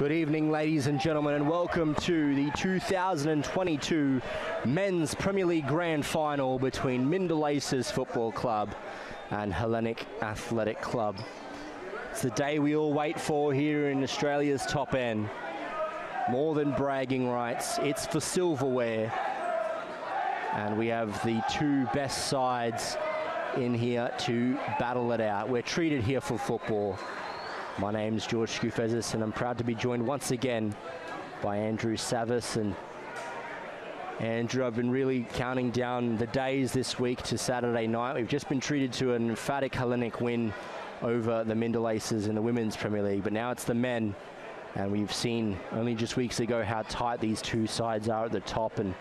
Good evening, ladies and gentlemen, and welcome to the 2022 Men's Premier League Grand Final between Mindil Aces Football Club and Hellenic Athletic Club. It's the day we all wait for here in Australia's top end. More than bragging rights, it's for silverware. And we have the two best sides in here to battle it out. We're treated here for football. My name's George Scoufezis, and I'm proud to be joined once again by Andrew Savis. And Andrew, I've been really counting down the days this week to Saturday night. We've just been treated to an emphatic Hellenic win over the Mindil Aces in the Women's Premier League, but now it's the men. And we've seen only just weeks ago how tight these two sides are at the top. And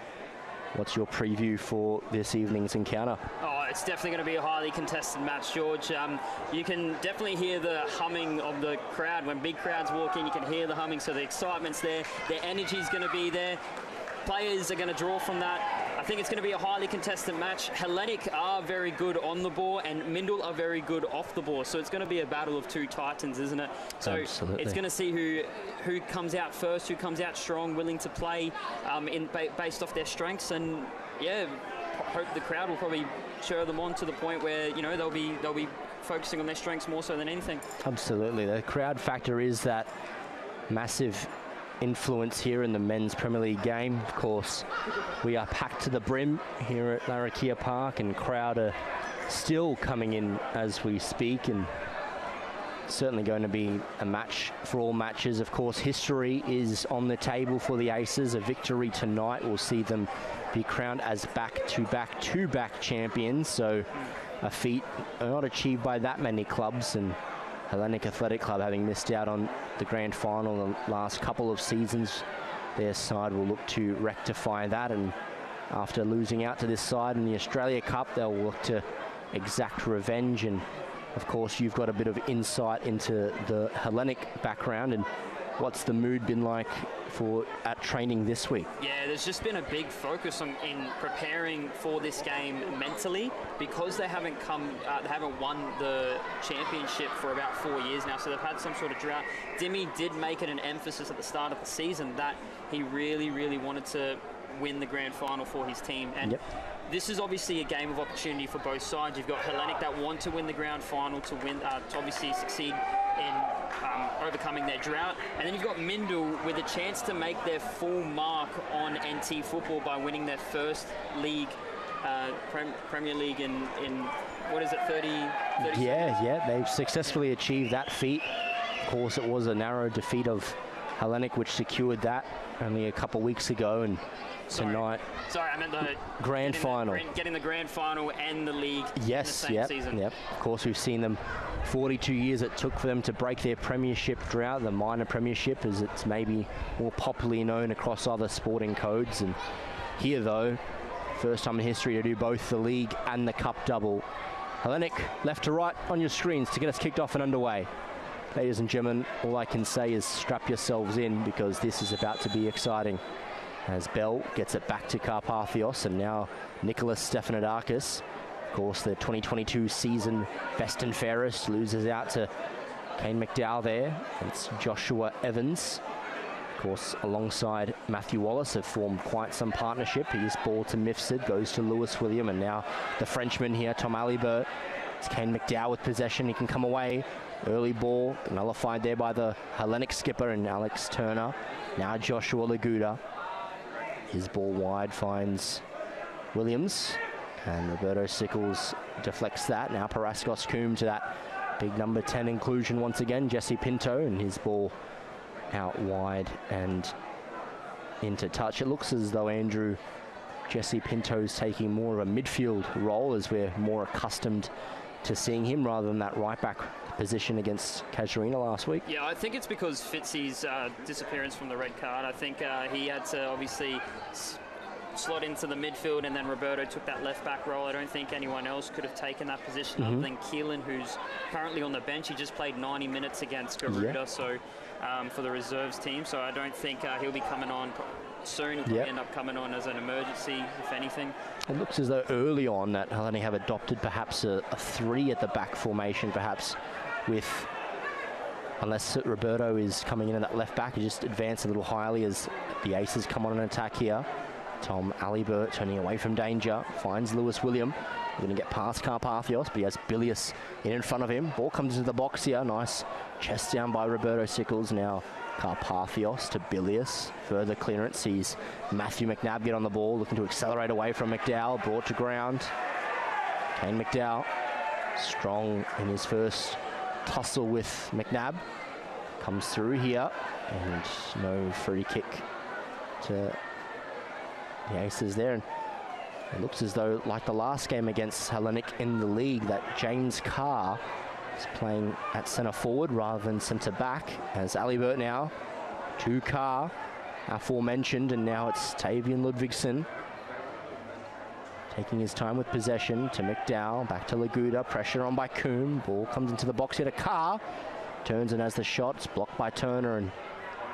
what's your preview for this evening's encounter? Oh, it's definitely going to be a highly contested match, George. Um, you can definitely hear the humming of the crowd. When big crowds walk in, you can hear the humming, so the excitement's there. Their energy's going to be there. Players are going to draw from that. I think it's going to be a highly contested match. Hellenic are very good on the ball, and Mindil are very good off the ball. So it's going to be a battle of two titans, isn't it? So Absolutely. it's going to see who who comes out first, who comes out strong, willing to play um, in based off their strengths, and yeah, hope the crowd will probably cheer them on to the point where you know they'll be they'll be focusing on their strengths more so than anything. Absolutely, the crowd factor is that massive influence here in the men's Premier League game. Of course, we are packed to the brim here at Larrakia Park, and crowd are still coming in as we speak, and certainly going to be a match for all matches. Of course, history is on the table for the Aces. A victory tonight will see them be crowned as back-to-back, two-back champions. So a feat not achieved by that many clubs and Hellenic Athletic Club having missed out on the grand final the last couple of seasons. Their side will look to rectify that and after losing out to this side in the Australia Cup, they'll look to exact revenge and of course you've got a bit of insight into the Hellenic background and what's the mood been like for at training this week? Yeah, there's just been a big focus on in preparing for this game mentally because they haven't come, uh, they haven't won the championship for about four years now, so they've had some sort of drought. Dimmy did make it an emphasis at the start of the season that he really, really wanted to win the grand final for his team, and. Yep this is obviously a game of opportunity for both sides. You've got Hellenic that want to win the grand final to win uh, to obviously succeed in um, overcoming their drought. And then you've got Mindil with a chance to make their full mark on NT football by winning their first league, uh, Prem Premier League in, in, what is it, 30? 30 yeah, yeah, they've successfully achieved that feat. Of course, it was a narrow defeat of Hellenic, which secured that only a couple weeks ago. And tonight. Sorry, I meant the grand final. The, getting the grand final and the league. Yes, the yep, season. yep. Of course, we've seen them. 42 years it took for them to break their premiership drought, the minor premiership, as it's maybe more popularly known across other sporting codes. And here, though, first time in history to do both the league and the cup double. Hellenic, left to right on your screens to get us kicked off and underway. Ladies and gentlemen, all I can say is strap yourselves in because this is about to be exciting as Bell gets it back to Karpathios and now Nicholas Stefanidakis. Of course, the 2022 season best and fairest loses out to Kane McDowell there. It's Joshua Evans. Of course, alongside Matthew Wallace have formed quite some partnership. He's ball to Mifsud, goes to Lewis William, and now the Frenchman here, Tom Alibert. It's Kane McDowell with possession. He can come away. Early ball nullified there by the Hellenic skipper and Alex Turner. Now Joshua Laguda his ball wide finds Williams. And Roberto Sickles deflects that. Now Paraskos Coombe to that big number 10 inclusion once again. Jesse Pinto and his ball out wide and into touch. It looks as though Andrew Jesse Pinto's taking more of a midfield role as we're more accustomed to seeing him rather than that right back position against Casuarina last week. Yeah, I think it's because Fitzy's uh, disappearance from the red card. I think uh, he had to obviously slot into the midfield and then Roberto took that left back role. I don't think anyone else could have taken that position mm-hmm. other than Keelan, who's currently on the bench. He just played 90 minutes against Garuda, yeah. so um, for the reserves team. So I don't think uh, he'll be coming on soon. He'll yep. end up coming on as an emergency, if anything. It looks as though early on that Hellenic have adopted perhaps a, a three at the back formation, perhaps with unless Roberto is coming in at that left back, he just advance a little highly as the Aces come on an attack here. Tom Alibert turning away from danger, finds Lewis William. Going to get past Karpathios, but he has Bilius in in front of him. Ball comes into the box here. Nice chest down by Roberto Sickles. Now Karpathios to Bilius. Further clearance sees Matthew McNabb get on the ball, looking to accelerate away from McDowell. Brought to ground. Kane McDowell, strong in his first tussle with McNabb. Comes through here, and no free kick to the Aces there. And it looks as though, like the last game against Hellenic in the league, that James Carr is playing at centre forward rather than centre back. As Alibert now to Carr, aforementioned, and now it's Tavian Ludvigsen taking his time with possession to McDowell, back to Laguda, pressure on by Coombe, ball comes into the box here to Carr, turns and has the shot, it's blocked by Turner and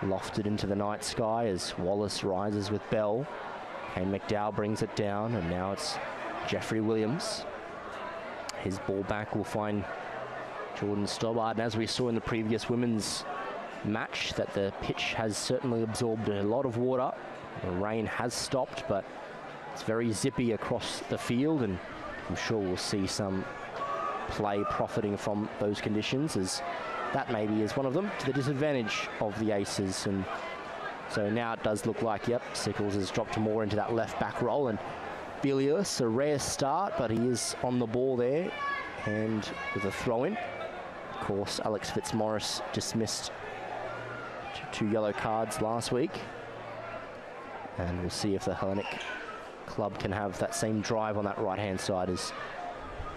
lofted into the night sky as Wallace rises with Bell. And McDowell brings it down, and now it's Jeffrey Williams. His ball back will find Jordan Stobbart. And as we saw in the previous women's match, that the pitch has certainly absorbed a lot of water. The rain has stopped, but it's very zippy across the field, and I'm sure we'll see some play profiting from those conditions, as that maybe is one of them to the disadvantage of the Aces. And so now it does look like, yep, Sickles has dropped more into that left back role. And Bilius, a rare start, but he is on the ball there and with a throw in. Of course, Alex Fitzmaurice dismissed two yellow cards last week. And we'll see if the Hellenic club can have that same drive on that right hand side as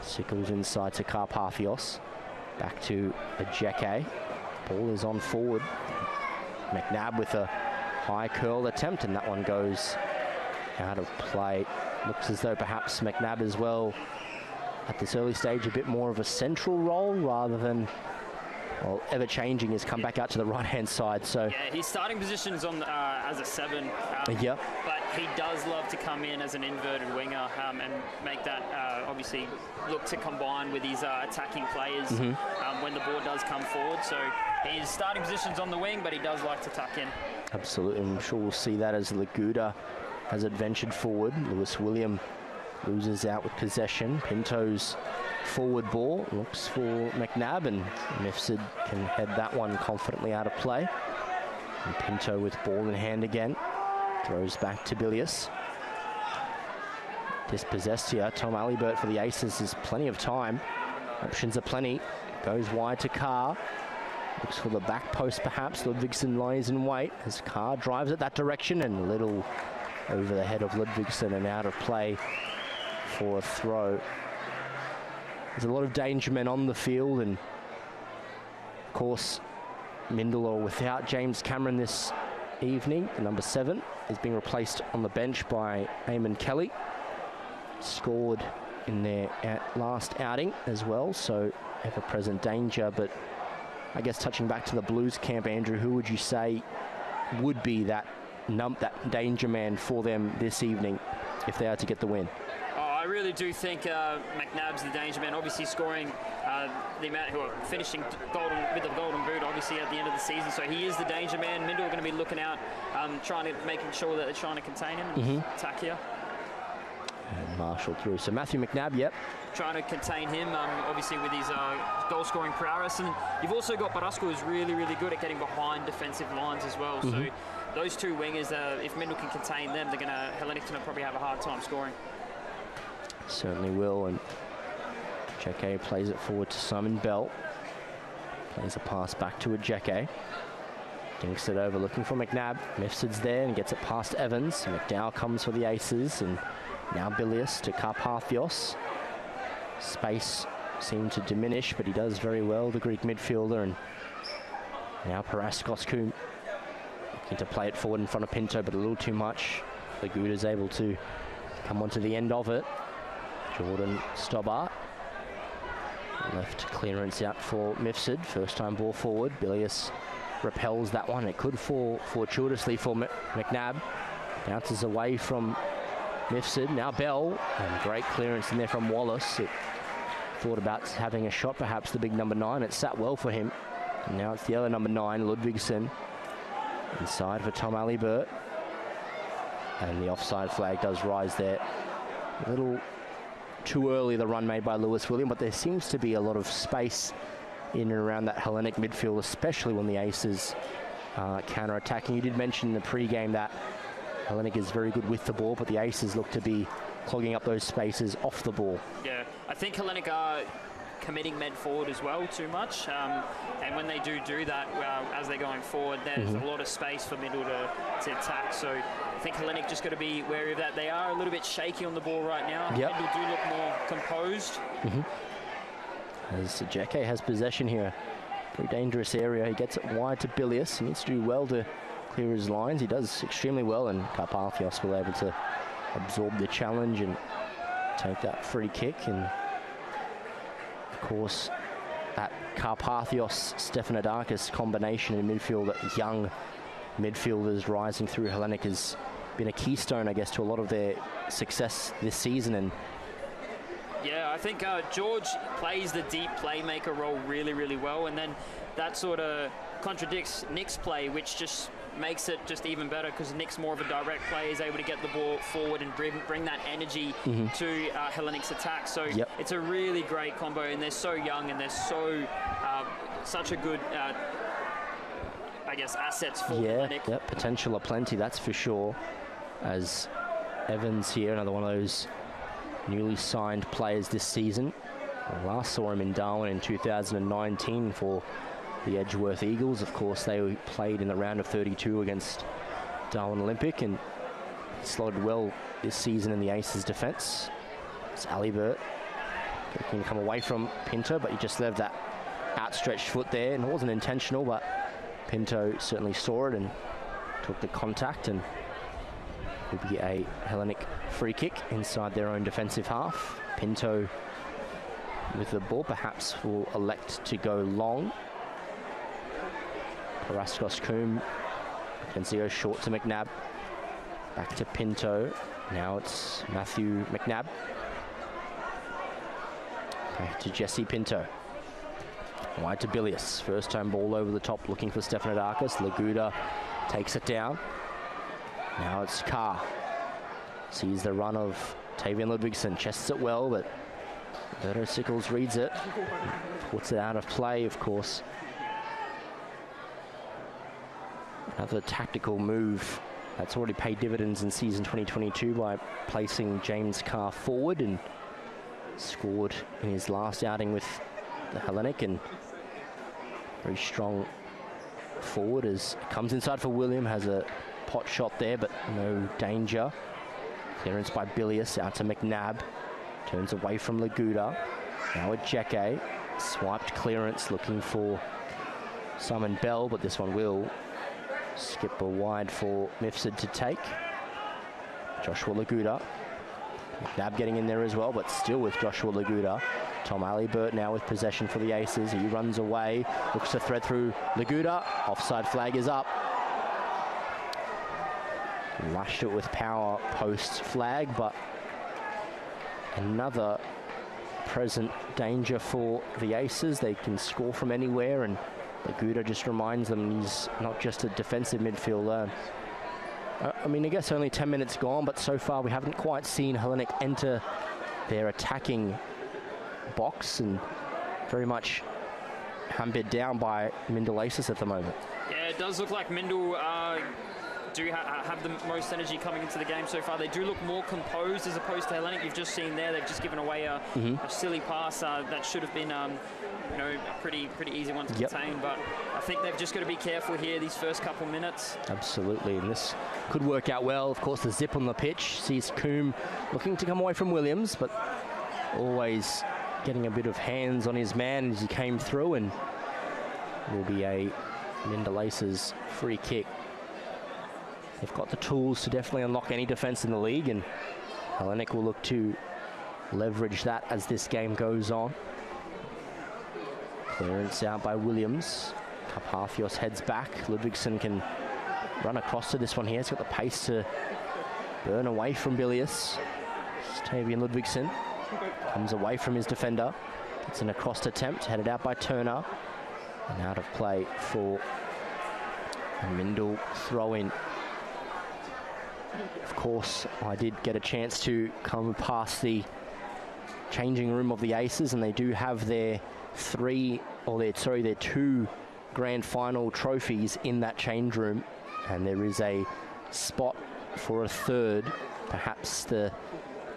Sickles inside to Karpathios. Back to Ejeke. Ball is on forward. McNabb with a high curl attempt, and that one goes out of play. Looks as though perhaps McNabb as well, at this early stage, a bit more of a central role rather than well, ever changing has come back out to the right hand side. So yeah, his starting position's on uh, as a seven. Um, yeah. He does love to come in as an inverted winger um, and make that uh, obviously look to combine with his uh, attacking players mm-hmm. um, when the ball does come forward. So his starting position's on the wing, but he does like to tuck in. Absolutely, I'm sure we'll see that as Laguda has adventured forward. Lewis William loses out with possession. Pinto's forward ball looks for McNabb, and Mifsud can head that one confidently out of play. And Pinto with ball in hand again. Throws back to Bilius. Dispossessed here. Tom Alibert for the Aces has plenty of time. Options are plenty. Goes wide to Carr. Looks for the back post perhaps. Ludvigsen lies in wait as Carr drives it that direction and a little over the head of Ludvigsen and out of play for a throw. There's a lot of danger men on the field and of course Mindil without James Cameron this evening, the number seven, is being replaced on the bench by Eamon Kelly. Scored in their last outing as well, so ever-present danger, but I guess touching back to the Blues camp, Andrew, who would you say would be that that danger man for them this evening if they are to get the win? I really do think uh, McNabb's the danger man. Obviously, scoring uh, the amount who are finishing golden with the golden boot, obviously at the end of the season. So he is the danger man. Mindil are going to be looking out, um, trying to making sure that they're trying to contain him and mm-hmm. attack here. And Marshall through. So Matthew McNabb, yep. Trying to contain him, um, obviously with his uh, goal scoring prowess. And you've also got Paraskos who's really, really good at getting behind defensive lines as well. Mm-hmm. So those two wingers, uh, if Mindil can contain them, they're going to, Hellenington will probably have a hard time scoring. Certainly will. And Jeke plays it forward to Simon Bell. Plays a pass back to Ejeke. Dinks it over, looking for McNabb. Mifsud's there and gets it past Evans. McDowell comes for the Aces, and now Bilius to Karpathios. Space seemed to diminish, but he does very well, the Greek midfielder. And now Paraskos Coombe looking to play it forward in front of Pinto, but a little too much. Laguda's able to come onto the end of it. Jordan Stobart. Left clearance out for Mifsud. First time ball forward. Bilius repels that one. It could fall fortuitously for McNabb. Bounces away from Mifsud. Now Bell. And great clearance in there from Wallace. It thought about having a shot, perhaps the big number nine. It sat well for him. Now it's the other number nine, Ludvigsen. Inside for Tom Alibert. And the offside flag does rise there. A little too early the run made by Lewis William, but there seems to be a lot of space in and around that Hellenic midfield, especially when the Aces uh, counter-attacking. You did mention in the pre-game that Hellenic is very good with the ball, but the Aces look to be clogging up those spaces off the ball. Yeah, I think Hellenic are committing men forward as well too much. Um, and when they do do that, well, as they're going forward, there's mm-hmm. a lot of space for Mindil to, to attack. So I think Hellenic just got to be wary of that. They are a little bit shaky on the ball right now. Yep. Mindil do look more composed. Mm-hmm. As Jacke has possession here. Very dangerous area. He gets it wide to Bilius. He needs to do well to clear his lines. He does extremely well, and Karpathios will be able to absorb the challenge and take that free kick. And of course, that Karpathios Stefanidakis combination in midfield, that young midfielders rising through Hellenic has been a keystone, I guess, to a lot of their success this season. And yeah, I think uh, George plays the deep playmaker role really, really well, and then that sort of contradicts Nick's play, which just makes it just even better because Nick's more of a direct player, is able to get the ball forward and bring, bring that energy mm-hmm. to uh, Hellenic's attack. So yep. it's a really great combo, and they're so young and they're so uh, such a good. Uh, I guess assets for yeah, Hellenic. Yeah, potential aplenty, that's for sure. As Evans here, another one of those newly signed players this season. I last saw him in Darwin in 2019 for the Edgeworth Eagles. Of course, they played in the round of 32 against Darwin Olympic and slotted well this season in the Aces defence. It's Alibert can come away from Pinto, but he just left that outstretched foot there, and it wasn't intentional, but Pinto certainly saw it and took the contact, and will be a Hellenic free kick inside their own defensive half. Pinto with the ball perhaps will elect to go long Paraskos Coombe. Kenzio short to McNabb. Back to Pinto. Now it's Matthew McNabb. Back to Jesse Pinto. Wide to Bilius. First time ball over the top looking for Stefanidakis. Laguda takes it down. Now it's Carr. Sees the run of Tavian Ludvigsen. Chests it well, but Berto Sickles reads it. Puts it out of play, of course. Another tactical move that's already paid dividends in season 2022 by placing James Carr forward and scored in his last outing with the Hellenic and very strong forward as comes inside for William, has a pot shot there, but no danger. Clearance by Bilius out to McNabb. Turns away from Laguda. Now at Jacke. Swiped clearance looking for Simon Bell, but this one will Skipper wide for Mifsud to take. Joshua Laguda. Nab getting in there as well, but still with Joshua Laguda. Tom Alibert now with possession for the Aces. He runs away, looks to thread through Laguda. Offside flag is up. Lashed it with power post flag, but another present danger for the Aces. They can score from anywhere and Laguda just reminds them he's not just a defensive midfielder. Uh, I mean, I guess only 10 minutes gone, but so far we haven't quite seen Hellenic enter their attacking box and very much hampered down by Mindil Aces at the moment. Yeah, it does look like Mindil uh, do ha have the most energy coming into the game so far. They do look more composed as opposed to Hellenic. You've just seen there, they've just given away a, mm -hmm. a silly pass uh, that should have been um, you know, a pretty pretty easy one to yep. contain. But I think they've just got to be careful here these first couple minutes. Absolutely, and this could work out well. Of course, the zip on the pitch sees Coombe looking to come away from Williams, but always getting a bit of hands on his man as he came through, and will be a Mindil Aces' free kick. They've got the tools to definitely unlock any defence in the league, and Hellenic will look to leverage that as this game goes on. Clearance out by Williams. Karpathios heads back. Ludvigsen can run across to this one here. He's got the pace to burn away from Bilius. Tavian Ludvigsen comes away from his defender. It's an across attempt, headed out by Turner. And out of play for a Mindil throw in. Of course, I did get a chance to come past the changing room of the Aces, and they do have their three, or their sorry, their two grand final trophies in that change room, and there is a spot for a third. Perhaps the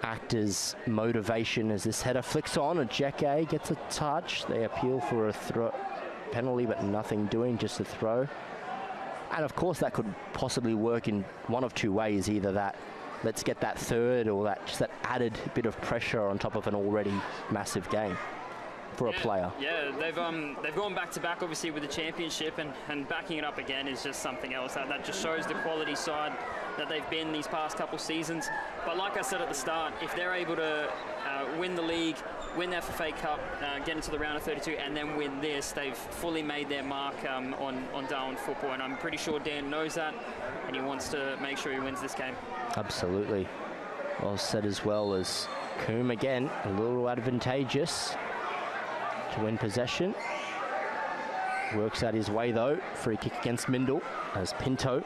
actor's motivation as this header flicks on. A Jack A gets a touch. They appeal for a throw penalty, but nothing doing, just a throw. And of course, that could possibly work in one of two ways. Either that, let's get that third, or that just that added bit of pressure on top of an already massive game for yeah, a player. Yeah, they've um they've gone back to back obviously with the championship and, and backing it up again is just something else. That that just shows the quality side that they've been these past couple seasons. But like I said at the start, if they're able to uh, win the league, win the FFA Cup, uh, get into the round of 32, and then win this, they've fully made their mark um, on on Darwin football. And I'm pretty sure Dan knows that, and he wants to make sure he wins this game. Absolutely. Well said as well as Coombe again, a little advantageous to win possession. Works out his way though. Free kick against Mindil as Pinto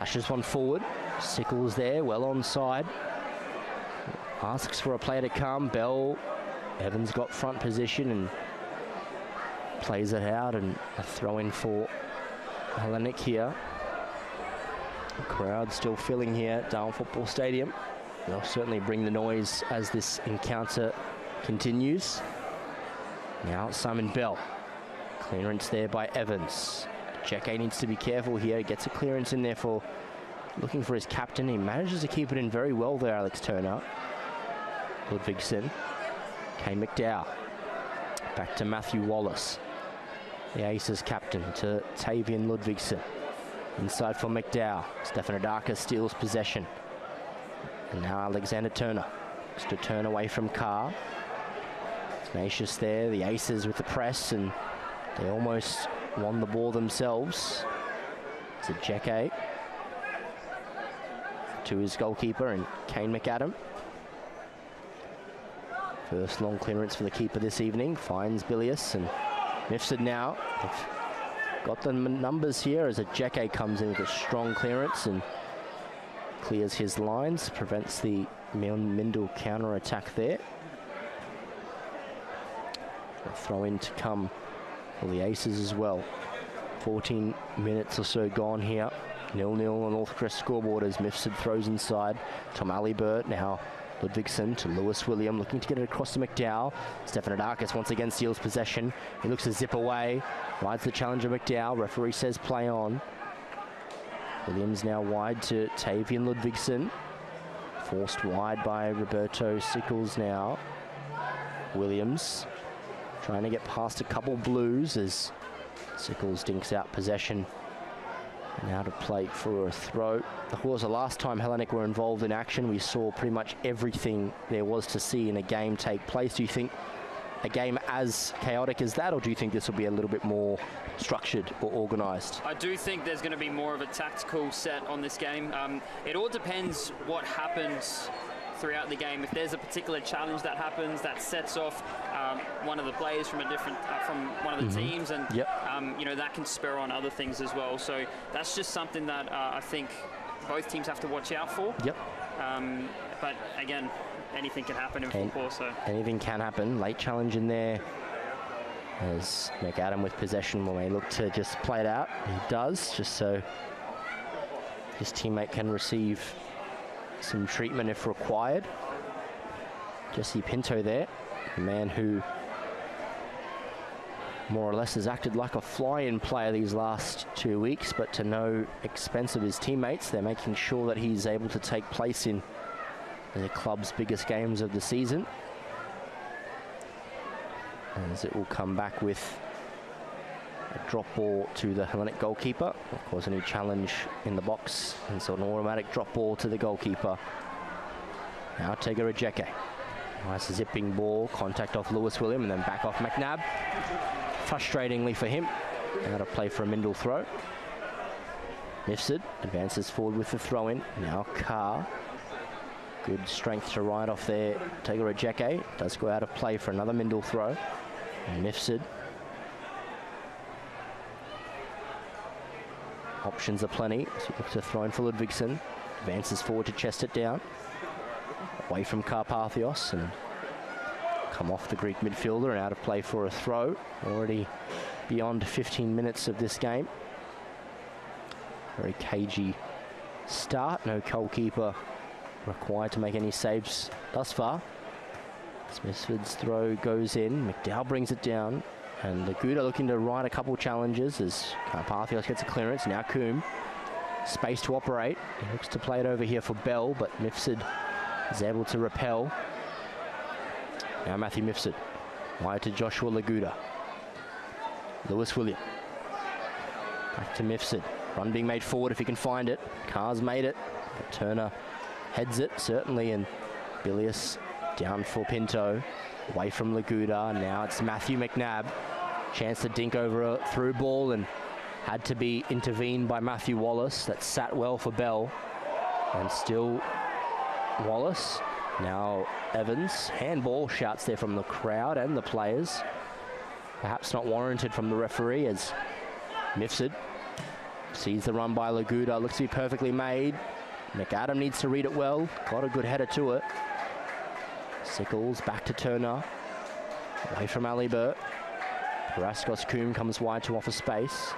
lashes one forward. Sickles there, well onside. Asks for a play to come. Bell, Evans got front position and plays it out and a throw in for Hellenic here. The crowd still filling here at Darwin Football Stadium. They'll certainly bring the noise as this encounter continues. Now Simon Bell. Clearance there by Evans. Jacke needs to be careful here. He Gets a clearance in there for looking for his captain. He manages to keep it in very well there, Alex Turner. Ludvigsen. Kane McDowell. Back to Matthew Wallace. The Aces captain to Tavian Ludvigsen. Inside for McDowell. Stefanidakis steals possession. And now Alexander Turner. Looks to turn away from Carr. Tenacious there, the Aces with the press, and they almost won the ball themselves. It's a Jacke to his goalkeeper and Kane McAdam. First long clearance for the keeper this evening. Finds Bilius and Mifsud now. Got the numbers here as a Jacke comes in with a strong clearance and clears his lines, prevents the Mindil counter attack there. A throw in to come for the Aces as well. 14 minutes or so gone here. Nil-nil on Northcrest scoreboard as Mifsud throws inside. Tom Alibert now Ludvigsen to Lewis William, looking to get it across to McDowell. Stefanidakis once again steals possession. He looks to zip away. Rides the challenger McDowell. Referee says play on. Williams now wide to Tavian Ludvigsen. Forced wide by Roberto Sickles now. Williams trying to get past a couple blues as Sickles dinks out possession. Now to play for a throw. Of course, the last time Hellenic were involved in action, we saw pretty much everything there was to see in a game take place. Do you think a game as chaotic as that, or do you think this will be a little bit more structured or organised? I do think there's going to be more of a tactical set on this game. Um, it all depends what happens throughout the game. If there's a particular challenge that happens that sets off um, one of the players from a different uh, from one of the mm-hmm. teams, and yep. um, you know that can spur on other things as well. So that's just something that uh, I think both teams have to watch out for. Yep. Um, but again, anything can happen in football. So anything can happen. Late challenge in there. As McAdam with possession when they look to just play it out. He does, just so his teammate can receive some treatment if required. Jesse Pinto there, a man who more or less has acted like a fly-in player these last two weeks, but to no expense of his teammates. They're making sure that he's able to take place in the club's biggest games of the season. As it will come back with a drop ball to the Hellenic goalkeeper. Of course, a new challenge in the box, and so an automatic drop ball to the goalkeeper. Now Tega Ejeke. Nice zipping ball, contact off Lewis William, and then back off McNabb. Frustratingly for him, now to play for a Mindil throw. Mifsud advances forward with the throw in. Now Carr. Good strength to ride off there. Tega Ejeke does go out of play for another Mindil throw. And Options are plenty. So to throw in for Ludvigsen. Advances forward to chest it down. Away from Karpathios and come off the Greek midfielder and out of play for a throw. Already beyond 15 minutes of this game. Very cagey start. No goalkeeper required to make any saves thus far. Smithford's throw goes in. McDowell brings it down. And Laguda looking to ride a couple challenges as Karpathios gets a clearance. Now Coombe. Space to operate. He looks to play it over here for Bell, but Mifsud is able to repel. Now Matthew Mifsud. Wide to Joshua Laguda. Lewis William. Back to Mifsud. Run being made forward if he can find it. Carr's made it. But Turner heads it, certainly, and Bilius down for Pinto. Away from Laguda. Now it's Matthew McNabb. Chance to dink over a through ball and had to be intervened by Matthew Wallace. That sat well for Bell. And still Wallace. Now Evans. Handball shouts there from the crowd and the players. Perhaps not warranted from the referee as Mifsud sees the run by Laguda. Looks to be perfectly made. McAdam needs to read it well. Got a good header to it. Sickles back to Turner. Away from Alibert. Paraskos Coombe comes wide to offer space.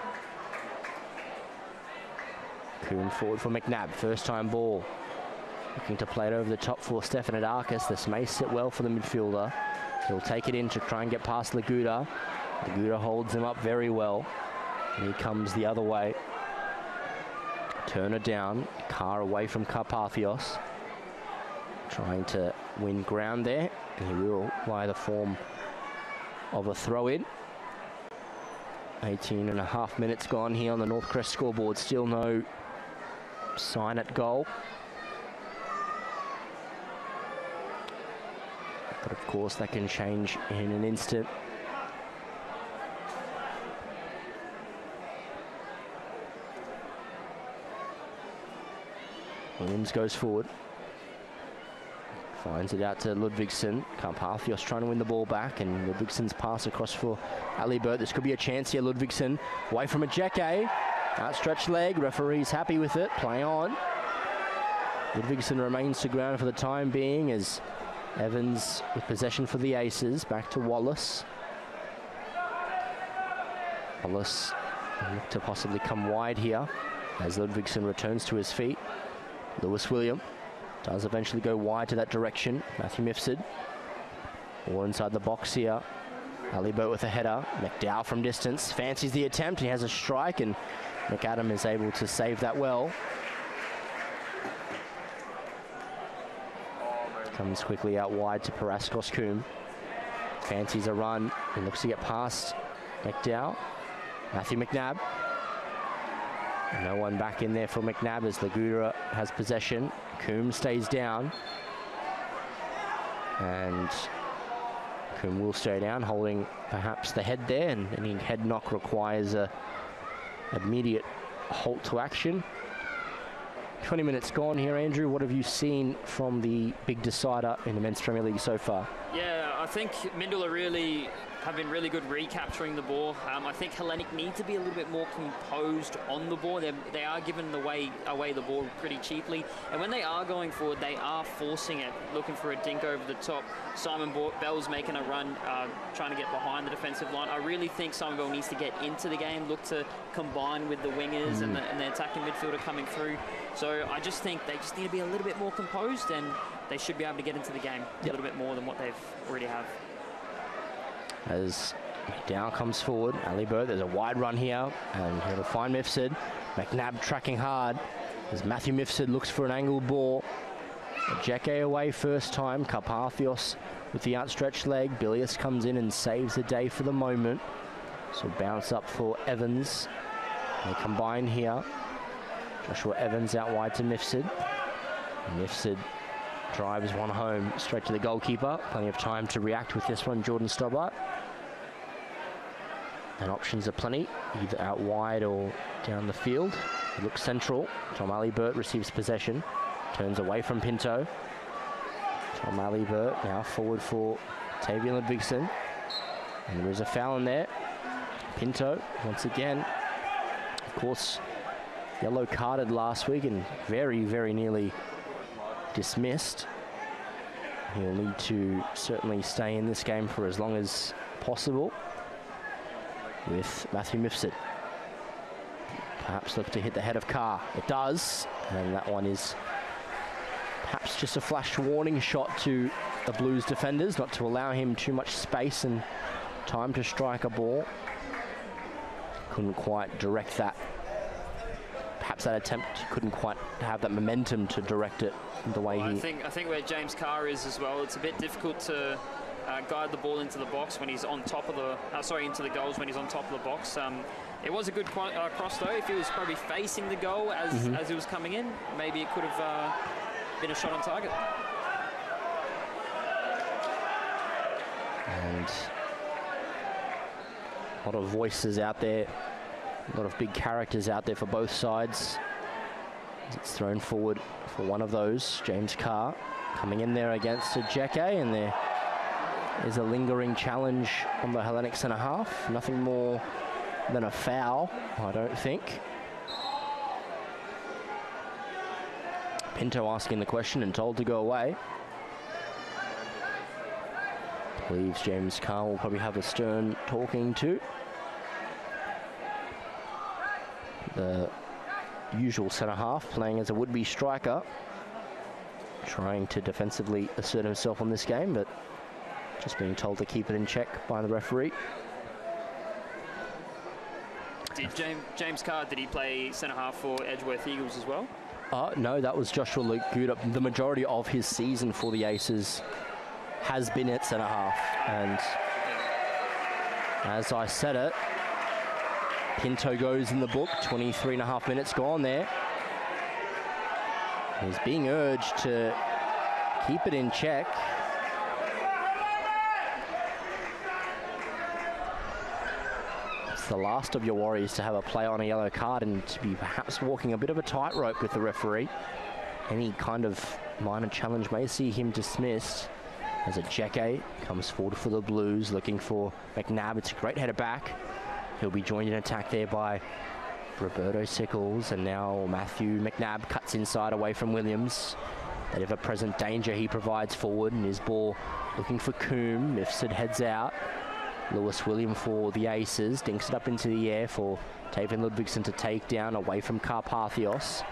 Coombe forward for McNabb. First time ball. Looking to play it over the top for Stefanidakis. This may sit well for the midfielder. He'll take it in to try and get past Laguda. Laguda holds him up very well. And he comes the other way. Turner down. Carr away from Karpathios. Trying to win ground there. And he will by the form of a throw in. 18 and a half minutes gone here on the Northcrest scoreboard. Still no sign at goal. But of course that can change in an instant. Williams goes forward. Finds it out to Ludvigsen. Karpathios trying to win the ball back, and Ludvigsen's pass across for Alibert. This could be a chance here. Ludvigsen away from a Ejeke. Outstretched leg. Referee's happy with it. Play on. Ludvigsen remains to ground for the time being as Evans with possession for the Aces. Back to Wallace. Wallace look to possibly come wide here as Ludvigsen returns to his feet. Lewis William does eventually go wide to that direction. Matthew Mifsud. All inside the box here. Alibert with a header. McDowell from distance. Fancies the attempt. He has a strike and McAdam is able to save that well. Comes quickly out wide to Paraskos Coombe. Fancies a run. He looks to get past McDowell. Matthew McNabb. No one back in there for McNabb as Laguda has possession. Coombe stays down. And Coombe will stay down, holding perhaps the head there, and any head knock requires a immediate halt to action. 20 minutes gone here, Andrew. What have you seen from the big decider in the Men's Premier League so far? Yeah, I think Mindil are really have been really good recapturing the ball. Um, I think Hellenic need to be a little bit more composed on the ball. They're, they are giving the way, away the ball pretty cheaply. And when they are going forward, they are forcing it, looking for a dink over the top. Simon Bell's making a run, uh, trying to get behind the defensive line. I really think Simon Bell needs to get into the game, look to combine with the wingers mm. and, the, and the attacking midfielder coming through. So I just think they just need to be a little bit more composed and they should be able to get into the game yep. a little bit more than what they've already have as McDowell comes forward. Alibert, there's a wide run here, and he'll find Mifsud. McNabb tracking hard as Matthew Mifsud looks for an angled ball. Ejeke away first time. Karpathios with the outstretched leg. Bilius comes in and saves the day for the moment. So bounce up for Evans. They combine here. Joshua Evans out wide to Mifsud. Mifsud drives one home straight to the goalkeeper. Plenty of time to react with this one, Jordan Stobart. And options are plenty, either out wide or down the field. He looks central. Tom Alibert receives possession. Turns away from Pinto. Tom Alibert now forward for Tavian Ludvigsen. And there is a foul in there. Pinto, once again, of course, yellow carded last week and very, very nearly dismissed. He'll need to certainly stay in this game for as long as possible with Matthew Mifsud. Perhaps look to hit the head of Carr. It does, and that one is perhaps just a flash warning shot to the Blues defenders, not to allow him too much space and time to strike a ball. Couldn't quite direct that. Perhaps that attempt couldn't quite have that momentum to direct it the way Well, he. I think I think where James Carr is as well, it's a bit difficult to uh, guide the ball into the box when he's on top of the uh, sorry into the goals when he's on top of the box. Um, it was a good qu- uh, cross though. If he was probably facing the goal as Mm-hmm. as he was coming in, maybe it could have uh, been a shot on target. and a lot of voices out there, a lot of big characters out there for both sides. It's thrown forward for one of those, James Carr, coming in there against Ejeke, and there is a lingering challenge on the Hellenic centre half. Nothing more than a foul, I don't think. Pinto asking the question and told to go away. believes James Carr will probably have a stern talking to. The usual centre half playing as a would-be striker, trying to defensively assert himself on this game, but just being told to keep it in check by the referee. Did James James Carr did he play centre half for Edgeworth Eagles as well? Uh, no, that was Joshua Luke The majority of his season for the Aces has been at centre half. And as I said it, Pinto goes in the book, 23 and a half minutes gone there. He's being urged to keep it in check. It's the last of your Warriors to have a play on a yellow card and to be perhaps walking a bit of a tightrope with the referee. Any kind of minor challenge may see him dismissed as Ejeke comes forward for the Blues looking for McNabb. It's a great header back. He'll be joined in attack there by Roberto Sickles and now Matthew McNabb cuts inside away from Williams. That ever present danger he provides forward and his ball looking for Coombe. Mifsud heads out. Lewis William for the Aces dinks it up into the air for Taven Ludvigsen to take down away from Karpathios.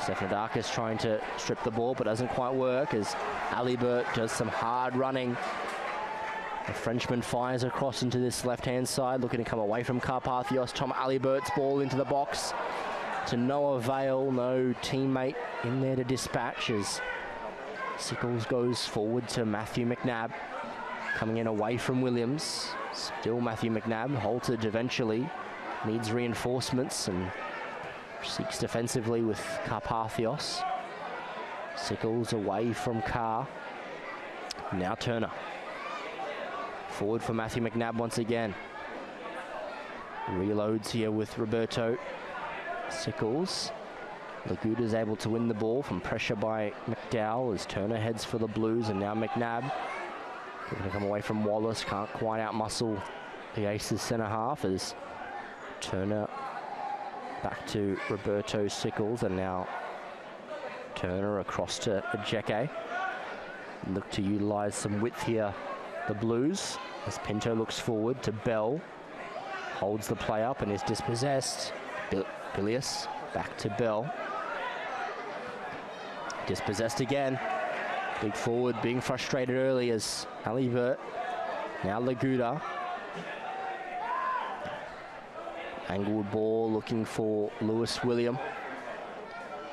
Stefanidakis trying to strip the ball but doesn't quite work as Alibert does some hard running. The Frenchman fires across into this left-hand side, looking to come away from Karpathios. Tom Alibert's ball into the box to no avail, no teammate in there to dispatch as Sickles goes forward to Matthew McNabb. Coming in away from Williams. Still Matthew McNabb, halted eventually. Needs reinforcements and seeks defensively with Karpathios. Sickles away from Carr. Now Turner. Forward for Matthew McNabb once again. Reloads here with Roberto Sickles. Laguda's able to win the ball from pressure by McDowell as Turner heads for the Blues and now McNabb looking to come away from Wallace. Can't quite outmuscle the Aces centre half as Turner back to Roberto Sickles and now Turner across to Ejeke. Look to utilise some width here, the Blues, as Pinto looks forward to Bell. Holds the play up and is dispossessed. Bil- Bilius back to Bell. Dispossessed again. Big forward being frustrated early as Alibert. Now Laguda. Angled ball looking for Lewis William.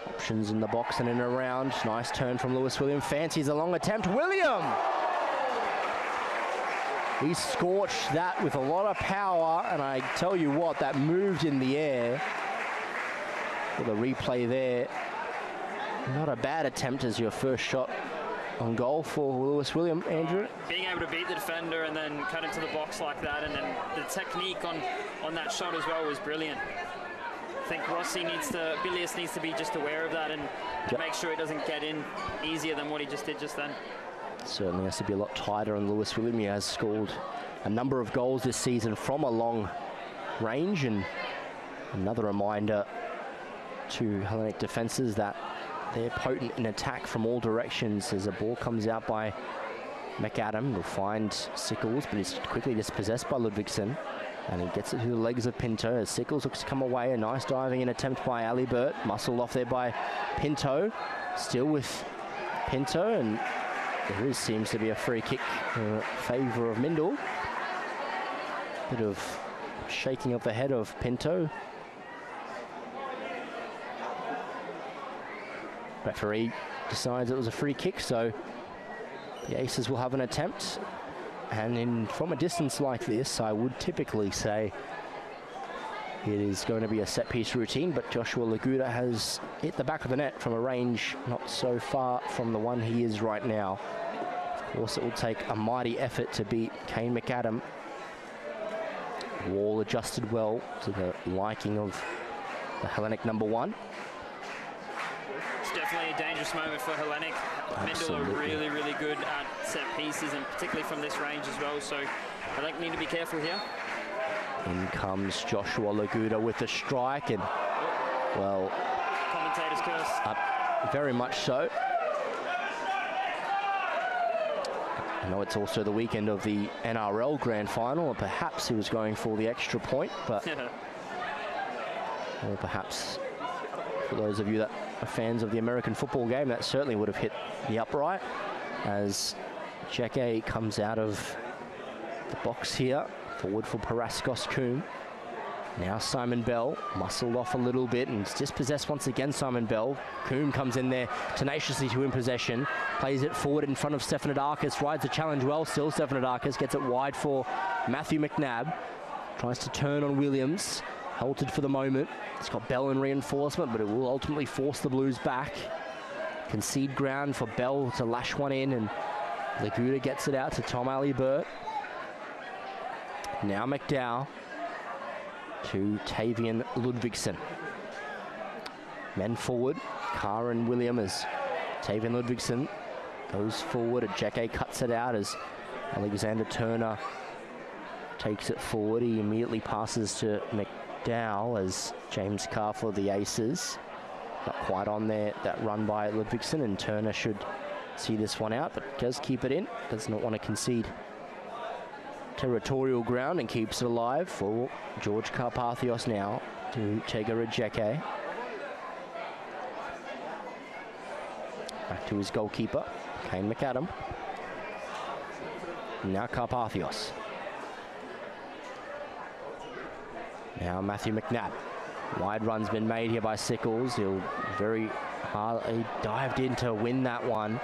Options in the box and in around. Nice turn from Lewis William. Fancies a long attempt. William! He scorched that with a lot of power, and I tell you what, that moved in the air. With a replay there. Not a bad attempt as your first shot on goal for Lewis William, Andrew. Being able to beat the defender and then cut into the box like that, and then the technique on, on that shot as well was brilliant. I think Rossi needs to, Bilius needs to be just aware of that and Yep. make sure it doesn't get in easier than what he just did just then. Certainly has to be a lot tighter and Lewis William. Has scored a number of goals this season from a long range, and another reminder to Hellenic defences that they're potent in attack from all directions as a ball comes out by McAdam. Will find Sickles, but he's quickly dispossessed by Ludvigsen. And he gets it through the legs of Pinto as Sickles looks to come away. A nice diving in attempt by Alibert. Muscled off there by Pinto. Still with Pinto. And there is, seems to be a free kick uh, in favour of Mindil. Bit of shaking of the head of Pinto. Referee decides it was a free kick, so the Aces will have an attempt. And in from a distance like this, I would typically say it is going to be a set piece routine, but Joshua Laguda has hit the back of the net from a range not so far from the one he is right now. Of course, it will take a mighty effort to beat Kane McAdam. Wall adjusted well to the liking of the Hellenic number one It's definitely a dangerous moment for Hellenic. Mindil are really, really good at set pieces and particularly from this range as well. So Hellenic need to be careful here. In comes Joshua Laguda with the strike and, well... Commentator's curse. Uh, very much so. I know it's also the weekend of the NRL Grand Final, and perhaps he was going for the extra point, but... or perhaps for those of you that are fans of the American football game, that certainly would have hit the upright as Ejeke comes out of the box here. Forward for Paraskos Coombe. Now Simon Bell muscled off a little bit and dispossessed once again Simon Bell. Coombe comes in there tenaciously to win possession. Plays it forward in front of Stefanidakis. Rides the challenge well still. Stefanidakis gets it wide for Matthew McNabb. Tries to turn on Williams. Halted for the moment. It's got Bell in reinforcement, but it will ultimately force the Blues back. Concede ground for Bell to lash one in, and Laguda gets it out to Tom Alibert. Now McDowell to Tavian Ludvigsen. Men forward, Karen and William as Tavian Ludvigsen goes forward. Ejeke cuts it out as Alexander Turner takes it forward. He immediately passes to McDowell. As James Carr for the Aces. Not quite on there, that run by Ludvigsen, and Turner should see this one out, but does keep it in. Does not want to concede territorial ground and keeps it alive for George Karpathios now to Tega Rajeke. Back to his goalkeeper, Kane McAdam. Now Karpathios. Now Matthew McNabb. Wide run's been made here by Sickles. He'll very hard, he dived in to win that one.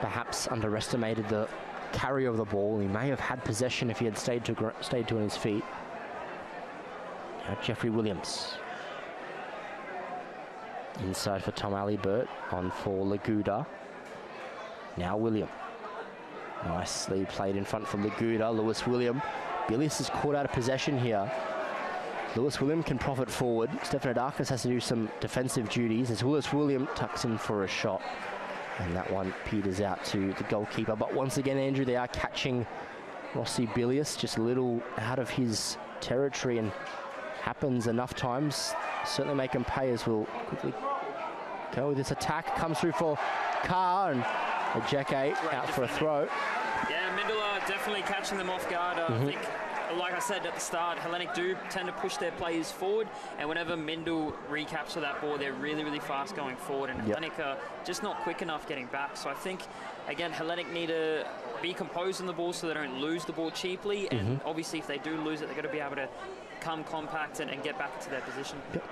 Perhaps underestimated the carry of the ball. He may have had possession if he had stayed to stayed to his feet. Now Jeffrey Williams. Inside for Tom Alibert on for Laguda. Now William. Nicely played in front for Laguda. Lewis William. Bilius is caught out of possession here. Lewis William can profit forward. Stefanidakis has to do some defensive duties as Lewis William tucks in for a shot. And that one peters out to the goalkeeper. But once again, Andrew, they are catching Rossi Bilius just a little out of his territory and happens enough times. Certainly make him pay as we'll quickly go with this attack. Comes through for Carr and a Jack 8 out for a throw. Yeah, Mindela definitely catching them off guard. Mm -hmm. I mm-hmm. think like I said at the start, Hellenic do tend to push their players forward, and whenever Mindil recapture that ball, they're really, really fast going forward, and yep. Hellenic are just not quick enough getting back. So I think, again, Hellenic need to be composed on the ball so they don't lose the ball cheaply, and mm -hmm. obviously if they do lose it, they've got to be able to come compact and, and get back to their position. Yep.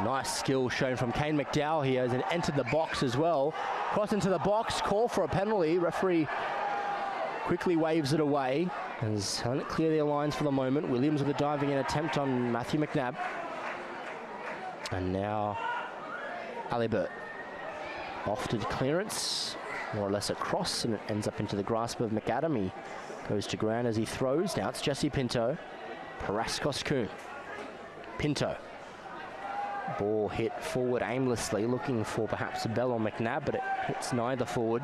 Nice skill shown from Kane McDowell here as it entered the box as well. Cross into the box, call for a penalty. Referee quickly waves it away. As Hunt clear their lines for the moment. Williams with a diving in attempt on Matthew McNabb. And now Alibert. Off to the clearance, more or less a cross, and it ends up into the grasp of McAdam. He goes to ground as he throws. Now it's Jesse Pinto. Paraskos Coombe. Pinto. Ball hit forward aimlessly, looking for perhaps a bell on McNabb, but it hits neither forward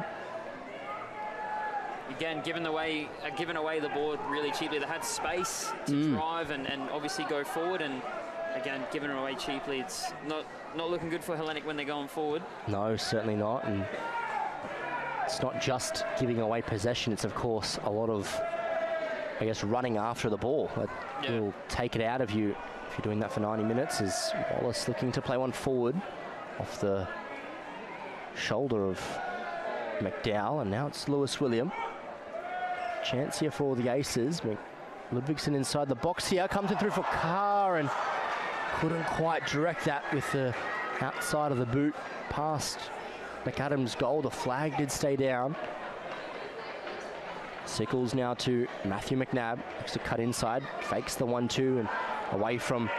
again, given the way, uh, given away the ball really cheaply. They had space to mm. drive and, and obviously go forward. And again, giving it away cheaply, it's not not looking good for Hellenic when they're going forward. No, certainly not. And it's not just giving away possession, it's of course a lot of, I guess, running after the ball. That Yeah. will take it out of you if you're doing that for 90 minutes. Is Wallace looking to play one forward off the shoulder of McDowell, and now it's Lewis William. Chance here for the Aces. Mc- Ludvigsen inside the box here, comes it through for Carr and couldn't quite direct that with the outside of the boot past McAdams' goal. The flag did stay down. Sickles now to Matthew McNabb. Looks to cut inside, fakes the one-two and away from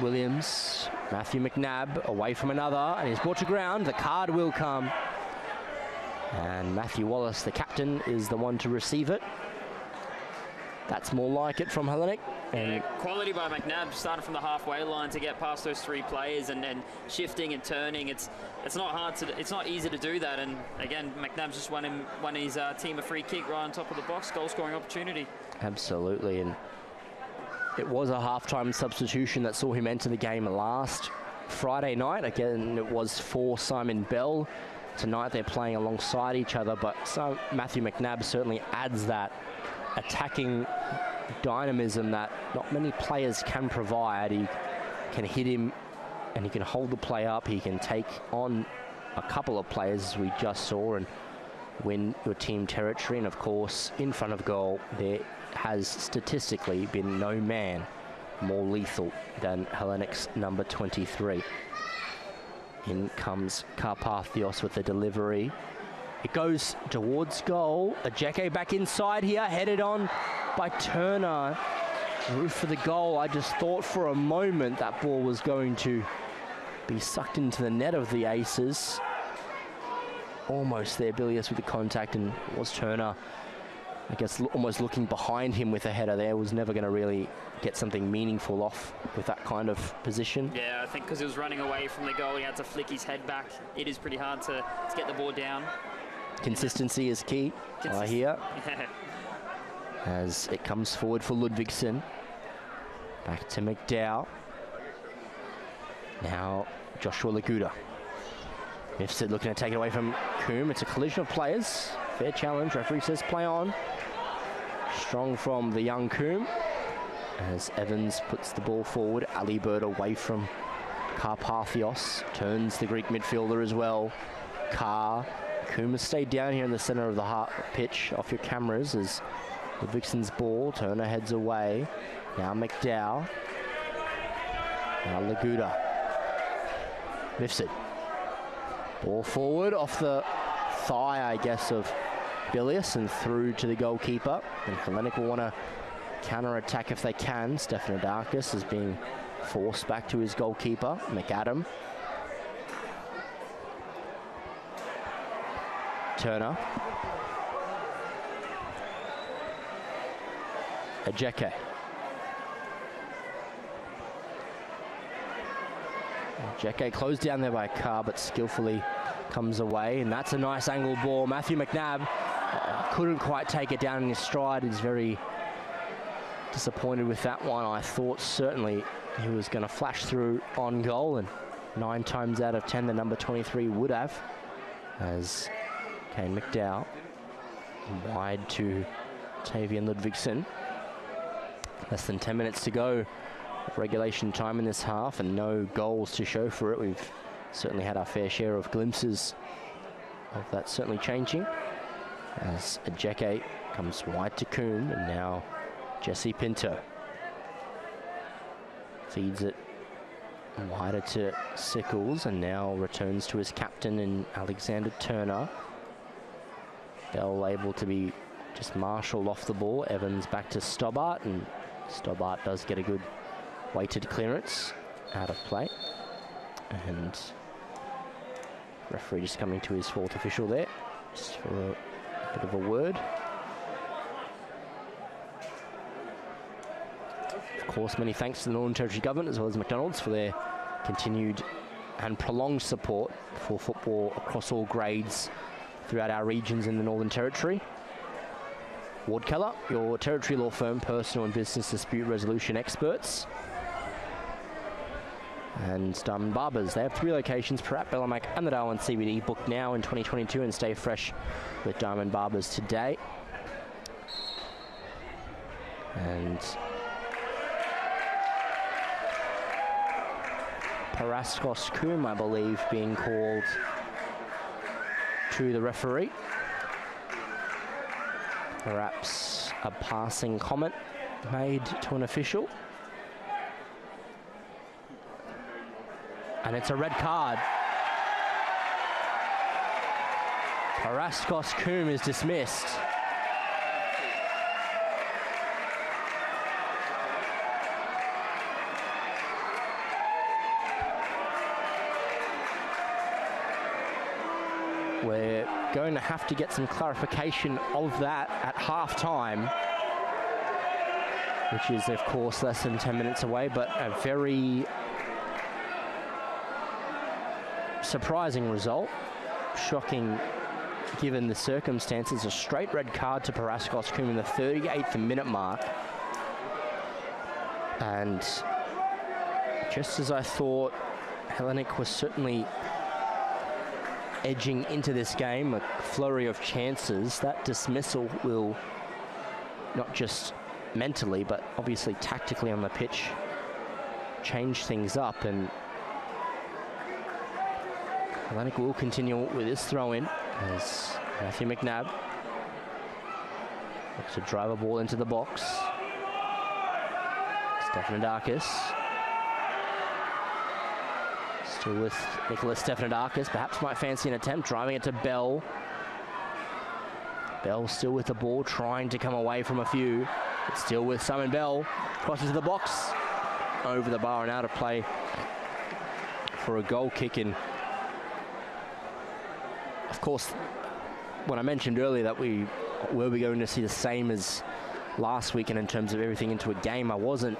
Williams. Matthew McNabb away from another, and he's brought to ground. The card will come. And Matthew Wallace, the captain, is the one to receive it. That's more like it from Hellenic. Yeah, quality by McNabb, starting from the halfway line to get past those three players and then shifting and turning. It's it's not hard to, it's not easy to do that. And again, McNabb's just won him, won his uh, team a free kick right on top of the box, goal scoring opportunity. Absolutely, and it was a halftime substitution that saw him enter the game last Friday night. Again, it was for Simon Bell. Tonight they're playing alongside each other, but so Matthew McNabb certainly adds that attacking dynamism that not many players can provide. He can hit him and he can hold the play up. He can take on a couple of players as we just saw and win your team territory. And of course, in front of goal, there has statistically been no man more lethal than Hellenic's number 23. In comes Karpathios with the delivery. It goes towards goal. Ejeke back inside here, headed on by Turner. Roof for the goal. I just thought for a moment that ball was going to be sucked into the net of the Aces. Almost there, Bilius with the contact, and was Turner. I guess almost looking behind him with a header there was never going to really get something meaningful off with that kind of position. Yeah, I think because he was running away from the goal, he had to flick his head back. It is pretty hard to, to get the ball down. Consistency is key, I Consist- hear, as it comes forward for Ludvigsen. Back to McDowell. Now Joshua Laguda. Mifsud looking to take it away from Coombe. It's a collision of players. Fair challenge. Referee says play on. Strong from the young Coombe. As Evans puts the ball forward. Alibert away from Karpathios. Turns the Greek midfielder as well. Carr. Has stayed down here in the centre of the heart pitch off your cameras as the Vixen's ball. Turner heads away. Now McDowell. Now Laguda. Mifsud. Ball forward off the thigh, I guess, of Bilius and through to the goalkeeper. And Hellenic will want to counter attack if they can. Stefanidakis is being forced back to his goalkeeper, McAdam. Turner. Ejeke. Ejeke closed down there by Carr, but skillfully comes away, and that's a nice angle ball. Matthew McNabb uh, couldn't quite take it down in his stride. He's very disappointed with that one. I thought certainly he was going to flash through on goal, and nine times out of ten, the number 23 would have, as Kane McDowell wide to Tavian Ludvigsen. Less than 10 minutes to go regulation time in this half and no goals to show for it. We've certainly had our fair share of glimpses of that certainly changing as Ejeke comes wide to Coombe and now Jesse Pinto feeds it wider to Sickles and now returns to his captain in Alexander Turner. Bell able to be just marshalled off the ball. Evans back to Stobart and Stobart does get a good weighted clearance out of play. And referee just coming to his fourth official there, just for a bit of a word. Of course, many thanks to the Northern Territory Government as well as McDonald's for their continued and prolonged support for football across all grades throughout our regions in the Northern Territory. Ward Keller, your territory law firm, personal and business dispute resolution experts. And Diamond Barbers, they have three locations, Parap, Bellarmine and the Darwin CBD. Book now in 2022 and stay fresh with Diamond Barbers today. And Paraskos Coombe, I believe, being called to the referee. Perhaps a passing comment made to an official. And it's a red card. Paraskos Coombe is dismissed. We're going to have to get some clarification of that at half time, which is, of course, less than 10 minutes away, but a very surprising result. Shocking given the circumstances. A straight red card to Paraskos Coombe in the 38th minute mark. And just as I thought, Hellenic was certainly edging into this game, a flurry of chances, that dismissal will not just mentally, but obviously tactically on the pitch change things up. And Atlantic will continue with this throw in as Matthew McNabb looks to drive a ball into the box. Stefanidakis still with Nicholas Stefanidakis. Perhaps might fancy an attempt, driving it to Bell. Bell still with the ball, trying to come away from a few. But still with Simon Bell. Crosses to the box. Over the bar and out of play for a goal kick. Of course, when I mentioned earlier that we were we going to see the same as last weekend in terms of everything into a game, I wasn't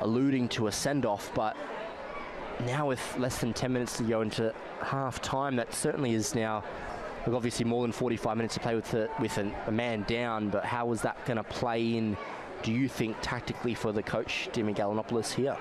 alluding to a send-off, but now with less than 10 minutes to go into half time, that certainly is now obviously more than 45 minutes to play with a, with a, a man down, but how is that going to play in, do you think, tactically for the coach, Demi Galanopoulos here?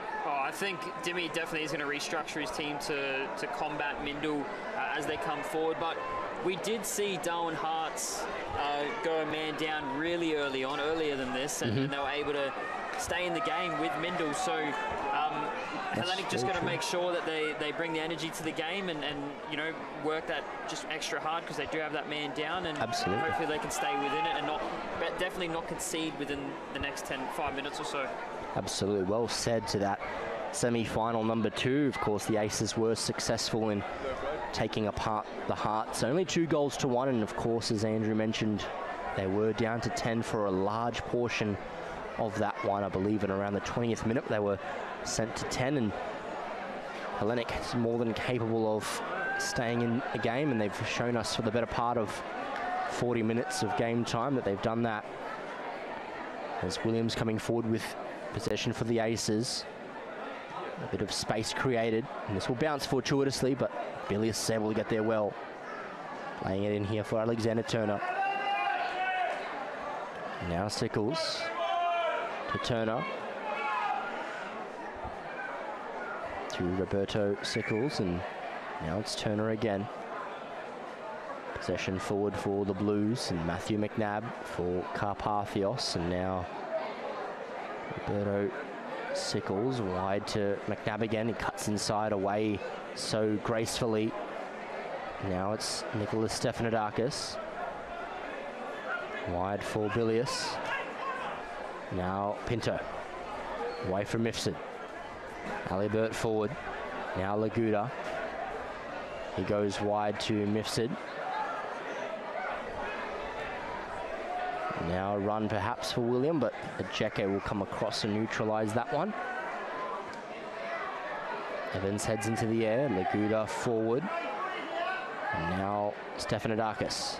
I think Dimi definitely is going to restructure his team to, to combat Mindil uh, as they come forward, but we did see Darwin Hearts uh, go a man down really early on, earlier than this, and, mm-hmm. and they were able to stay in the game with Mindil. So um, Hellenic just got to make sure that they, they bring the energy to the game and, and you know work that just extra hard because they do have that man down and Absolutely. hopefully they can stay within it and not definitely not concede within the next 10 5 minutes or so. Absolutely well said to that semi-final number two. Of course, the Aces were successful in taking apart the Hearts. Only two goals to one, and of course, as Andrew mentioned, they were down to 10 for a large portion of that one. I believe in around the 20th minute, they were sent to 10, and Hellenic is more than capable of staying in a game, and they've shown us for the better part of 40 minutes of game time that they've done that. As Williams coming forward with possession for the Aces. A bit of space created, and this will bounce fortuitously, but Billy is able to get there well. Playing it in here for Alexander Turner. Now Sickles to Turner. To Roberto Sickles, and now it's Turner again. Possession forward for the Blues, and Matthew McNabb for Karpathios, and now Roberto Sickles wide to McNabb again. He cuts inside away so gracefully. Now it's Nicholas Stefanidakis. Wide for Bilius. Now Pinto. Away from Mifsud. Alibert forward. Now Laguda. He goes wide to Mifsud. Now a run perhaps for William, but Ejeke will come across and neutralise that one. Evans heads into the air, Laguda forward. And now Stefanidakis.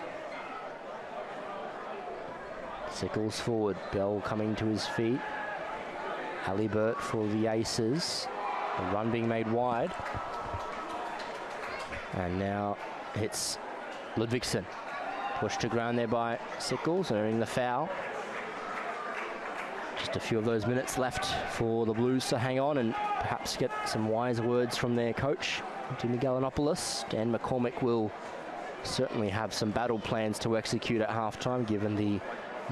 Sickles forward, Bell coming to his feet. Alibert for the Aces. A run being made wide. And now hits Pushed to ground there by Sickles, earning the foul. Just a few of those minutes left for the Blues to hang on and perhaps get some wise words from their coach, Jimmy Galanopoulos. Dan McCormick will certainly have some battle plans to execute at halftime, given the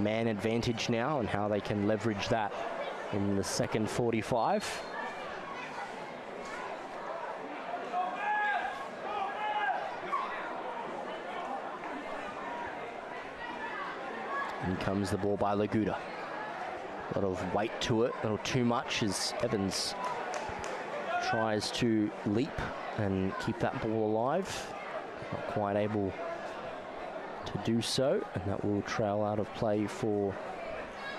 man advantage now and how they can leverage that in the second 45. In comes the ball by Laguda. A lot of weight to it, a little too much as Evans tries to leap and keep that ball alive. Not quite able to do so, and that will trail out of play for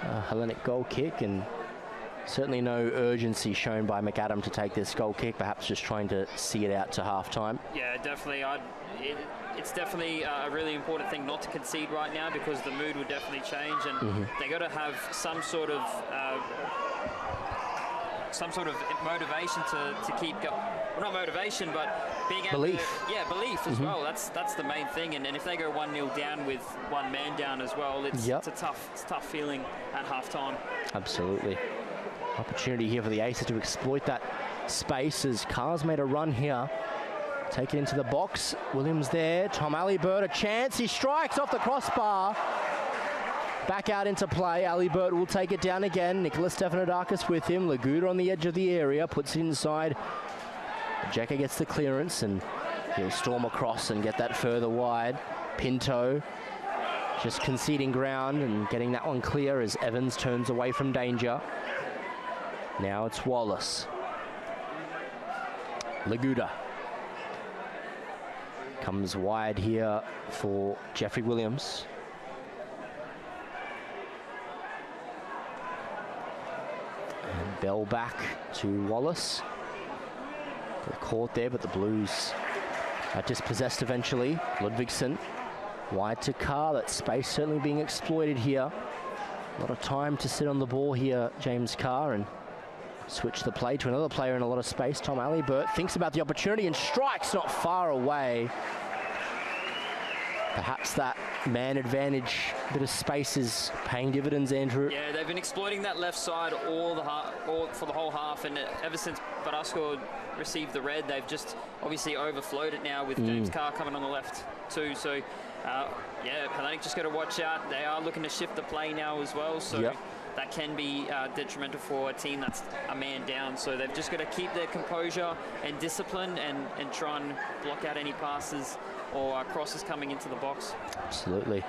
a Hellenic goal kick. And certainly no urgency shown by McAdam to take this goal kick, perhaps just trying to see it out to half time. Yeah, definitely. I'd, it, it's definitely a really important thing not to concede right now because the mood would definitely change, and mm-hmm. they got to have some sort of uh, some sort of motivation to, to keep going. Well, not motivation, but being able belief. To, yeah, belief as mm-hmm. well. That's that's the main thing. And, and if they go one 0 down with one man down as well, it's, yep. it's a tough it's a tough feeling at half time. Absolutely. Opportunity here for the Aces to exploit that space as Carr's made a run here. Take it into the box. Williams there. Tom Ali Alibert a chance. He strikes off the crossbar. Back out into play. Alibert will take it down again. Nicholas Stefanidakis with him. Laguda on the edge of the area. Puts it inside. Ejeke gets the clearance and he'll storm across and get that further wide. Pinto just conceding ground and getting that one clear as Evans turns away from danger. Now it's Wallace. Laguda comes wide here for Jeffrey Williams. And Bell back to Wallace. Got caught there, but the Blues are dispossessed eventually. Ludvigsen wide to Carr. That space certainly being exploited here. A lot of time to sit on the ball here, James Carr, and switch the play to another player in a lot of space. Tom Alibert thinks about the opportunity and strikes not far away. Perhaps that man advantage, bit of space is paying dividends, Andrew. Yeah, they've been exploiting that left side all the all for the whole half, and ever since Paraskos received the red, they've just obviously overflowed it now with mm. James Carr coming on the left too. So, uh, yeah, Hellenic just got to watch out. They are looking to shift the play now as well. So. Yep that can be uh, detrimental for a team that's a man down. So they've just got to keep their composure and discipline and, and try and block out any passes or uh, crosses coming into the box. Absolutely.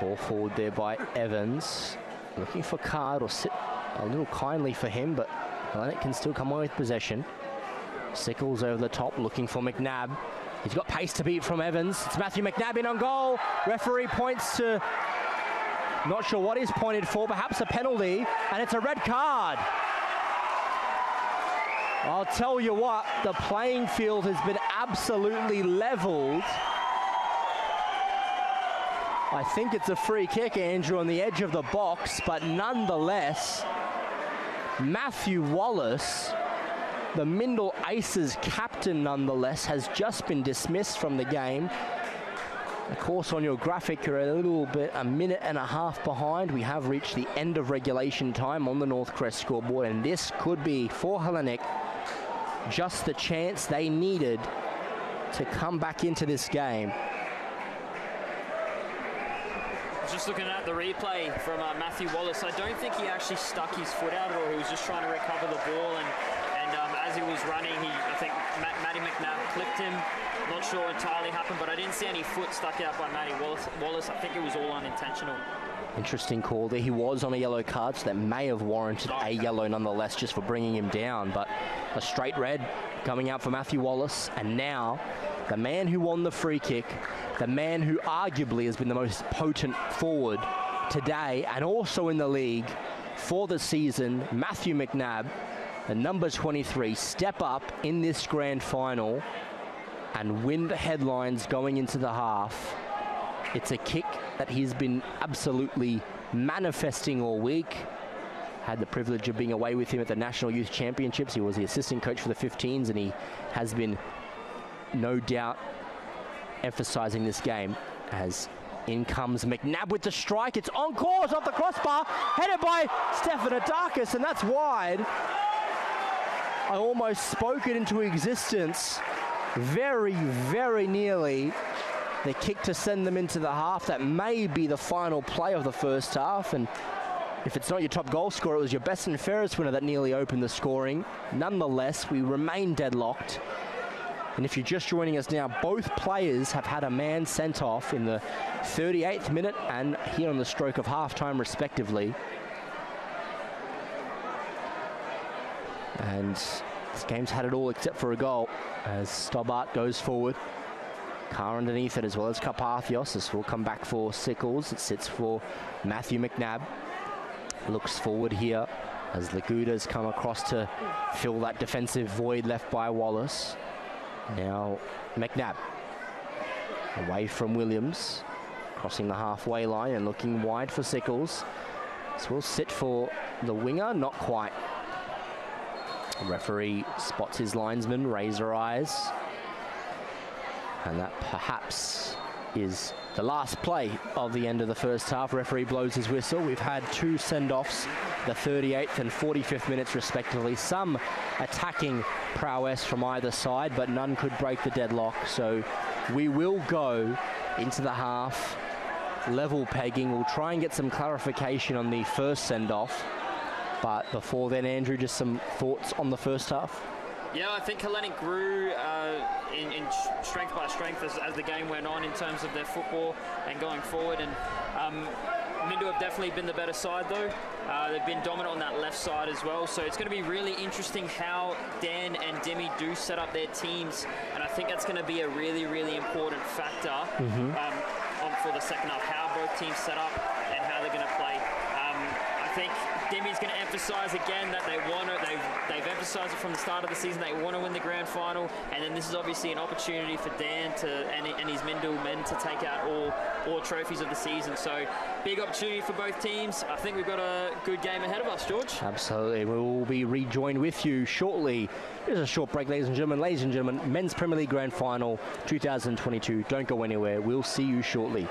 Ball forward there by Evans. Looking for Card or sit a little kindly for him, but Hellenic can still come away with possession. Sickles over the top looking for McNabb. He's got pace to beat from Evans. It's Matthew McNabb in on goal. Referee points to not sure what he's pointed for, perhaps a penalty, and it's a red card. I'll tell you what, the playing field has been absolutely leveled. I think it's a free kick, Andrew, on the edge of the box, but nonetheless, Matthew Wallace, the Mindil Aces captain, nonetheless, has just been dismissed from the game. Of course, on your graphic, you're a little bit, a minute and a half behind. We have reached the end of regulation time on the Northcrest scoreboard, and this could be, for Hellenic, just the chance they needed to come back into this game. Just looking at the replay from uh, Matthew Wallace, I don't think he actually stuck his foot out at all. He was just trying to recover the ball, and, and um, as he was running, he I think Matt, Matty McNabb clipped him. Not sure entirely happened, but I didn't see any foot stuck out by Matty Wallace. Wallace. I think it was all unintentional. Interesting call there. He was on a yellow card, so that may have warranted a yellow nonetheless just for bringing him down. But a straight red coming out for Matthew Wallace. And now the man who won the free kick, the man who arguably has been the most potent forward today and also in the league for the season, Matthew McNabb, the number 23, step up in this grand final and win the headlines going into the half. It's a kick that he's been absolutely manifesting all week. Had the privilege of being away with him at the National Youth Championships. He was the assistant coach for the 15s, and he has been, no doubt, emphasizing this game as In comes McNabb with the strike. It's on course off the crossbar, headed by Stefanidakis, and that's wide. I almost spoke it into existence. Very, very nearly the kick to send them into the half. That may be the final play of the first half. And if it's not your top goal scorer, it was your best and fairest winner that nearly opened the scoring. Nonetheless, we remain deadlocked. And if you're just joining us now, both players have had a man sent off in the 38th minute and here on the stroke of halftime, respectively. And this game's had it all except for a goal as Stobart goes forward. Carr underneath it as well as Karpathios. This will come back for Sickles. It sits for Matthew McNabb. Looks forward here as Laguda's come across to fill that defensive void left by Wallace. Now McNabb away from Williams, crossing the halfway line and looking wide for Sickles. This will sit for the winger, not quite. The referee spots his linesman, razor eyes. And that perhaps is the last play of the end of the first half. Referee blows his whistle. We've had two send-offs, the 38th and 45th minutes respectively. Some attacking prowess from either side, but none could break the deadlock. So we will go into the half level pegging. We'll try and get some clarification on the first send-off. But before then, Andrew, just some thoughts on the first half? Yeah, I think Hellenic grew uh, in, in, strength by strength as, as, the game went on in terms of their football and going forward. And um, Mindil have definitely been the better side, though. Uh, they've been dominant on that left side as well. So it's going to be really interesting how Dan and Demi do set up their teams. And I think that's going to be a really, really important factor mm-hmm. um, for the second half, how both teams set up and how they're going to play. Um, I think Demi's going to emphasise again that they want to. They've, they've emphasised it from the start of the season. They want to win the grand final, and then this is obviously an opportunity for Dan to and, and his Mindil men to take out all all trophies of the season. So big opportunity for both teams. I think we've got a good game ahead of us, George. Absolutely. We will be rejoined with you shortly. Here's a short break, ladies and gentlemen. Ladies and gentlemen, Men's Premier League Grand Final 2022. Don't go anywhere. We'll see you shortly.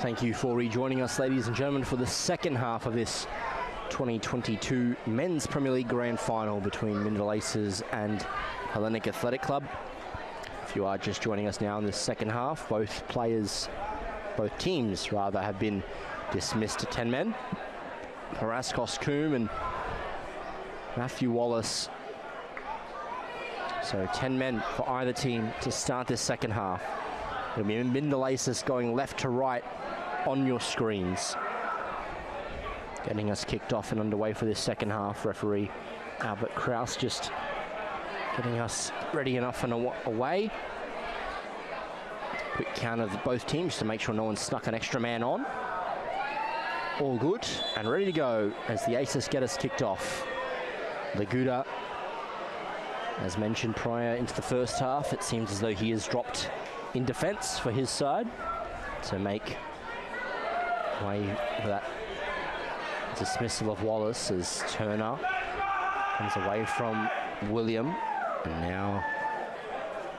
Thank you for rejoining us, ladies and gentlemen, for the second half of this 2022 Men's Premier League Grand Final between Mindil Aces and Hellenic Athletic Club. If you are just joining us now in the second half, both players, both teams rather, have been dismissed to 10 men. Paraskos Coombe and Matthew Wallace. So 10 men for either team to start this second half. It'll be Mindil Aces going left to right on your screens. Getting us kicked off and underway for this second half. Referee Albert Kraus just getting us ready enough and away. Quick count of both teams to make sure no one's snuck an extra man on. All good and ready to go as the Aces get us kicked off. Laguda, as mentioned prior into the first half, it seems as though he has dropped in defence for his side to make way for that dismissal of Wallace as Turner comes away from William. And now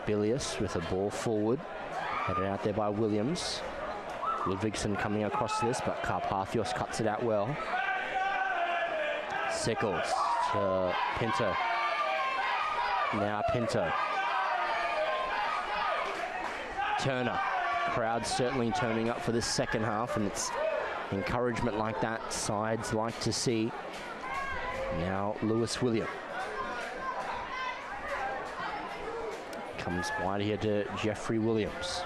Bilius with a ball forward. Headed out there by Williams. Ludvigsen coming across this, but Karpathios cuts it out well. Sickles to Pinto. Now Pinto. Turner. Crowd certainly turning up for this second half, and it's encouragement like that sides like to see. Now Lewis William. Comes wide here to Jeffrey Williams.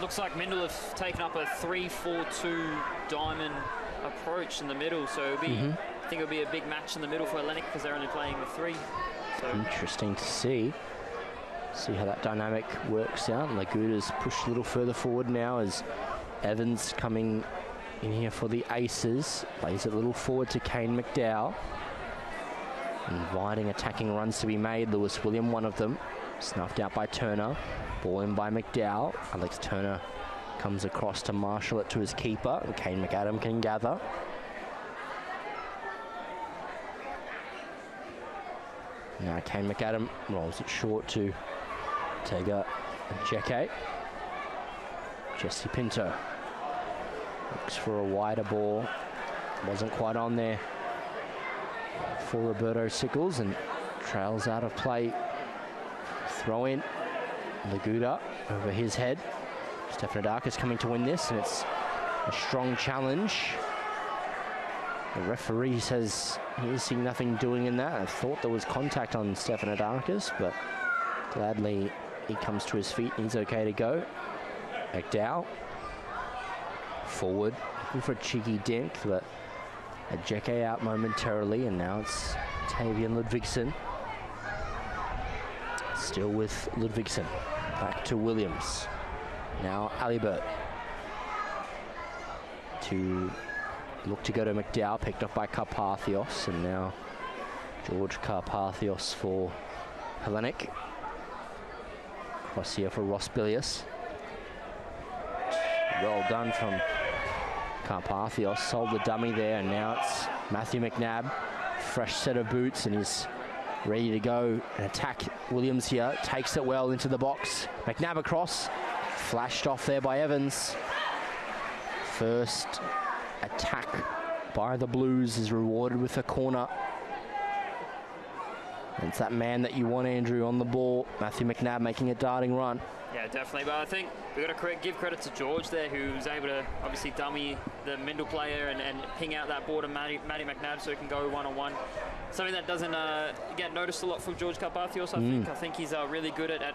Looks like Mindil have taken up a 3-4-2 diamond approach in the middle, so it'll be, mm -hmm. I think it'll be a big match in the middle for Hellenic because they're only playing with three. So. Interesting to see. See how that dynamic works out. Laguda's pushed a little further forward now as Evans coming in here for the Aces. Plays it a little forward to Kane McDowell. Inviting attacking runs to be made. Lewis William, one of them. Snuffed out by Turner. Ball in by McDowell. Alex Turner comes across to marshal it to his keeper. And Kane McAdam can gather. Now Kane McAdam rolls it short to Tega Ejeke. Jesse Pinto Looks for a wider ball. Wasn't quite on there for Roberto Sickles and trails out of play. Throw in. Laguda over his head. Stefanidakis coming to win this, and it's a strong challenge. The referee says he's seeing nothing doing in that. I thought there was contact on Stefanidakis, but gladly he comes to his feet and he's okay to go. McDowell forward, looking for a cheeky dink, but Ejeke out momentarily, and now it's Tavian Ludvigsen. Still with Ludvigsen. Back to Williams. Now Alibert. To look to go to McDowell, picked up by Karpathios, and now George Karpathios for Hellenic. Cross here for Ross Bilius. Well done from Karpathios sold the dummy there, and now it's Matthew McNabb. Fresh set of boots, and he's ready to go and attack Williams here. Takes it well into the box. McNabb across. Flashed off there by Evans. First attack by the Blues is rewarded with a corner. It's that man that you want, Andrew, on the ball. Matthew McNabb making a darting run. Yeah, definitely. But I think we've got to give credit to George there, who was able to obviously dummy the Mindil player and, and ping out that ball to Matty, Matty McNabb so he can go one on one. Something that doesn't uh, get noticed a lot from George Karpathios, I mm. think. I think he's uh, really good at, at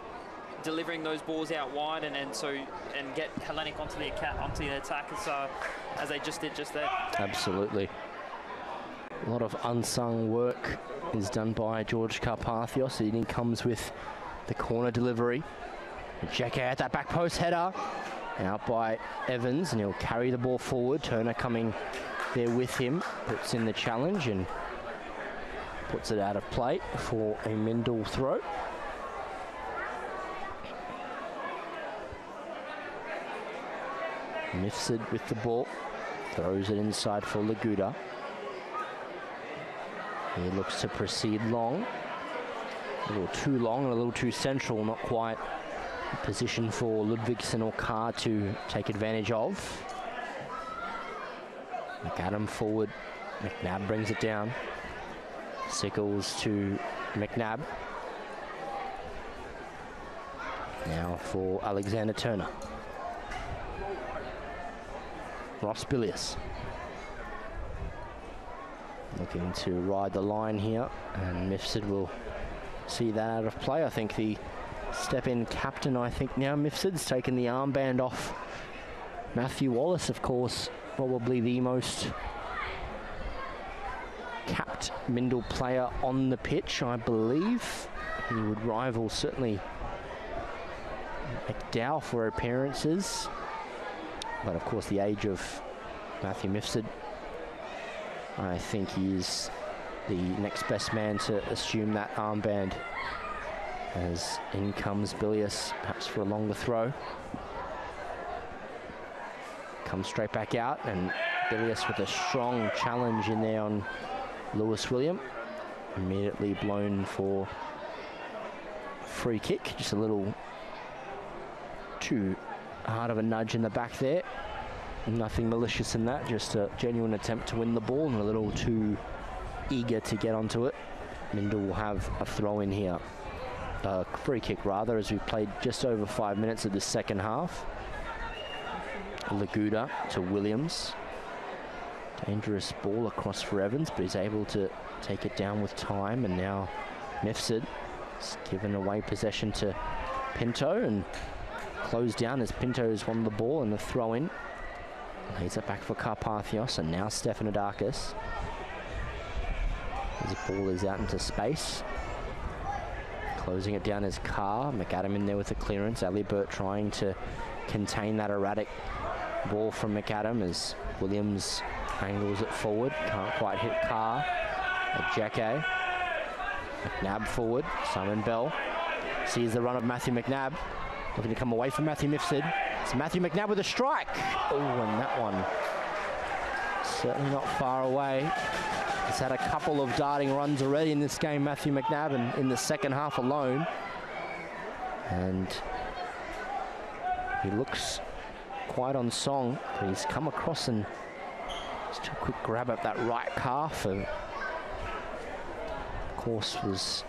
delivering those balls out wide and, and so and get Hellenic onto the onto the attack as, uh, as they just did just there. Absolutely. A lot of unsung work is done by George Karpathios. He comes with the corner delivery. Jack at that back post header. Out by Evans, and he'll carry the ball forward. Turner coming there with him, puts in the challenge and puts it out of play for a Mindil throw. Mifsud with the ball, throws it inside for Laguda. He looks to proceed long. A little too long and a little too central, not quite a position for Ludvigsen or Carr to take advantage of. McAdam forward. McNabb brings it down. Sickles to McNabb. Now for Alexander Turner. Ross Bilius. Looking to ride the line here, and Mifsud will see that out of play. I think the step-in captain, I think now Mifsud's taken the armband off. Matthew Wallace, of course, probably the most capped Mindil player on the pitch, I believe. He would rival certainly McDowell for appearances. But of course, the age of Matthew Mifsud, I think he is the next best man to assume that armband. As in comes Bilius, perhaps for a longer throw. Comes straight back out, and Bilius with a strong challenge in there on Lewis William. Immediately blown for free kick, just a little too hard of a nudge in the back there. Nothing malicious in that, just a genuine attempt to win the ball and a little too eager to get onto it. Mindil will have a throw in here. A free kick rather, as we played just over five minutes of the second half. Laguda to Williams. Dangerous ball across for Evans, but he's able to take it down with time. And now Mifsud has given away possession to Pinto and closed down as Pinto Pinto's won the ball and the throw in. Lays it back for Karpathios and now Stefanidakis. His ball is out into space. Closing it down as Carr. McAdam in there with the clearance. Alibert trying to contain that erratic ball from McAdam as Williams angles it forward. Can't quite hit Carr. Ejeke. McNabb forward. Simon Bell sees the run of Matthew McNabb. Looking to come away from Matthew Mifsud. It's Matthew McNabb with a strike. Oh, and that one certainly not far away. He's had a couple of darting runs already in this game, Matthew McNabb, and in the second half alone. And he looks quite on song, but he's come across and just a quick grab at that right calf. And of course, was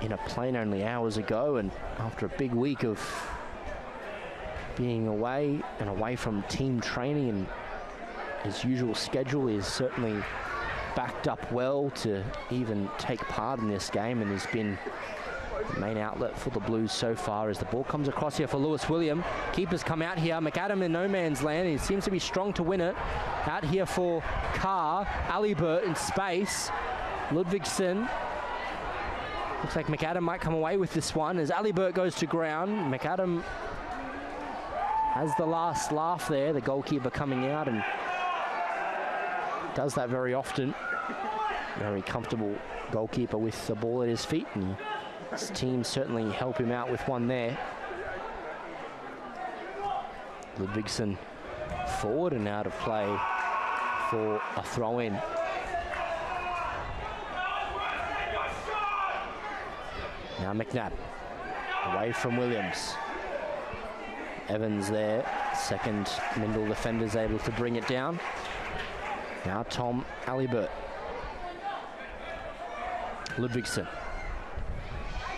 in a plane only hours ago, and after a big week of being away and away from team training and his usual schedule is certainly backed up well to even take part in this game and has been the main outlet for the Blues so far as the ball comes across here for Lewis William. Keepers come out here. McAdam in no man's land. He seems to be strong to win it. Out here for Carr. Alibert in space. Ludvigsen. Looks like McAdam might come away with this one as Alibert goes to ground. McAdam has the last laugh there. The goalkeeper coming out and does that very often. Very comfortable goalkeeper with the ball at his feet, and his team certainly help him out with one there. Ludvigsen forward and out of play for a throw in. Now McNabb away from Williams. Evans there, second Mindil defender's able to bring it down. Now Tom Alibert. Ludvigsen.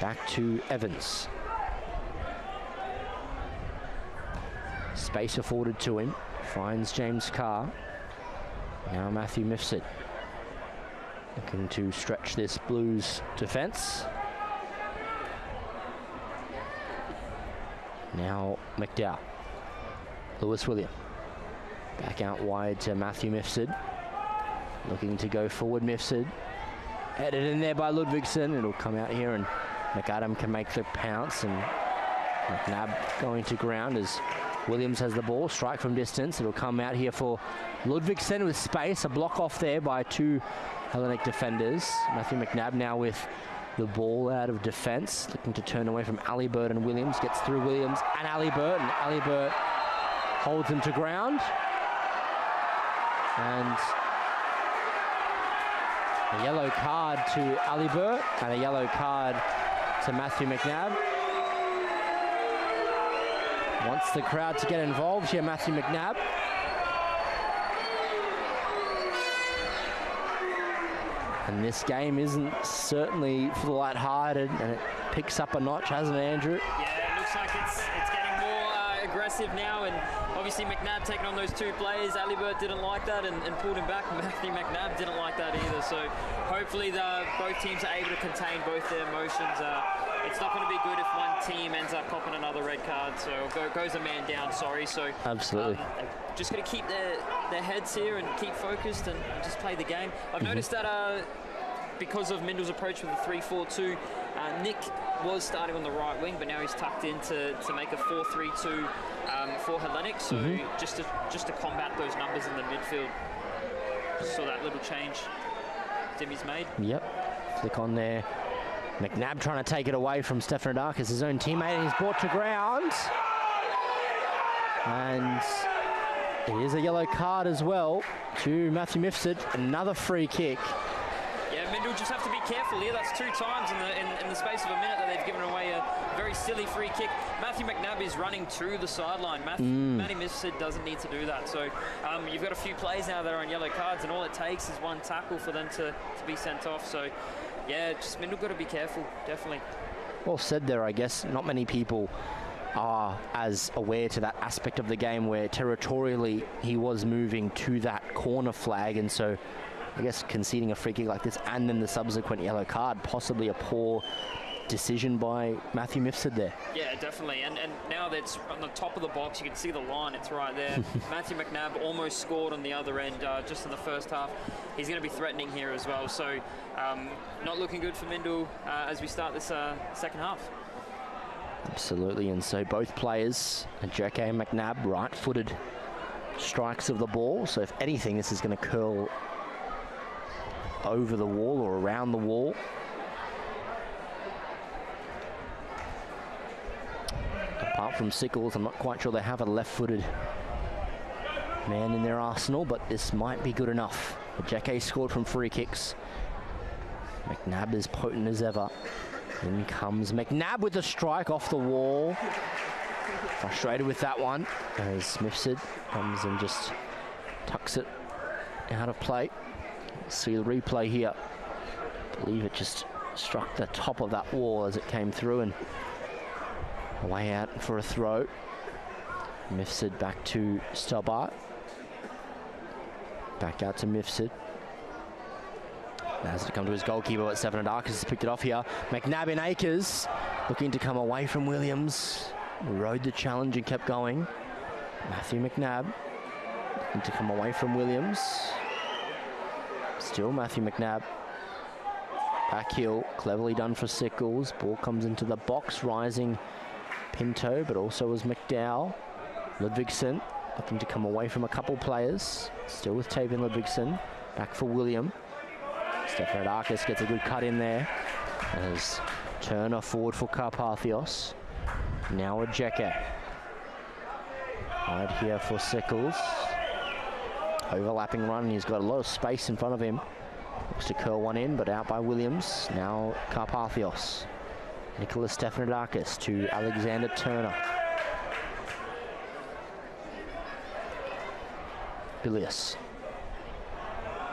Back to Evans. Space afforded to him. Finds James Carr. Now Matthew Mifsud. Looking to stretch this Blues defence. Now McDowell. Lewis William. Back out wide to Matthew Mifsud. Looking to go forward, Mifsud. Headed in there by Ludvigsen. It'll come out here and McAdam can make the pounce and McNabb going to ground as Williams has the ball. Strike from distance. It'll come out here for Ludvigsen with space. A block off there by two Hellenic defenders. Matthew McNabb now with the ball out of defence. Looking to turn away from Alibert and Williams. Gets through Williams and Alibert. And Alibert holds him to ground. And a yellow card to Alibert and a yellow card to Matthew McNabb. Wants the crowd to get involved here, Matthew McNabb. And this game isn't certainly for the light-hearted, and it picks up a notch, hasn't it, Andrew? Yeah, aggressive now, and obviously McNabb taking on those two players. Alibert didn't like that and, and pulled him back. Matthew McNabb didn't like that either. So hopefully the, both teams are able to contain both their emotions. Uh, it's not going to be good if one team ends up popping another red card. So go, goes a man down. Sorry. So Absolutely. um, just going to keep their, their heads here and keep focused and just play the game. I've noticed that uh, because of Mindil's approach with the 3-4-2, uh, Nick was starting on the right wing, but now he's tucked in to, to make a 4-3-2 um, for Hellenic. So just to just to combat those numbers in the midfield. Just saw that little change Dimmy's made. Yep. Flick on there. McNabb trying to take it away from Stefanidakis, his own teammate, and he's brought to ground. And it is a yellow card as well to Matthew Mifsud. Another free kick. Mindil just have to be careful here. That's two times in the in, in the space of a minute that they've given away a very silly free kick. Matthew McNabb is running to the sideline. Matthew, Matty Mifsud doesn't need to do that. So um, you've got a few plays now that are on yellow cards, and all it takes is one tackle for them to, to be sent off. So yeah, just Mindil got to be careful, definitely. Well said there, I guess. Not many people are as aware to that aspect of the game where territorially he was moving to that corner flag, and so I guess conceding a free kick like this and then the subsequent yellow card, possibly a poor decision by Matthew Mifsud there. Yeah, definitely. And and now that's on the top of the box, you can see the line. It's right there. Matthew McNabb almost scored on the other end uh, just in the first half. He's going to be threatening here as well. So um, not looking good for Mindil uh, as we start this uh, second half. Absolutely, and so both players, and McNabb, right-footed strikes of the ball. So if anything, this is going to curl over the wall or around the wall. Apart from Sickles, I'm not quite sure they have a left-footed man in their arsenal, but this might be good enough. Ejeke scored from free kicks. McNabb is potent as ever. In comes McNabb with the strike off the wall. Frustrated with that one as Mifsud comes and just tucks it out of play. See the replay here. I believe it just struck the top of that wall as it came through and away out for a throw. Mifsud back to Stobart. Back out to Mifsud. Now has to come to his goalkeeper, but Stefanidakis has picked it off here. McNabb in Acres, looking to come away from Williams. Rode the challenge and kept going. Matthew McNabb looking to come away from Williams. Still Matthew McNabb. Back heel, cleverly done for Sickles. Ball comes into the box, rising Pinto, but also was McDowell. Ludvigsen looking to come away from a couple players. Still with Tavian Ludvigsen. Back for William. Stefanidakis gets a good cut in there as Turner forward for Karpathios. Now Ejeke. Right here for Sickles. Overlapping run, he's got a lot of space in front of him. Looks to curl one in, but out by Williams. Now Karpathios. Nicholas Stefanidakis to Alexander Turner. Bilius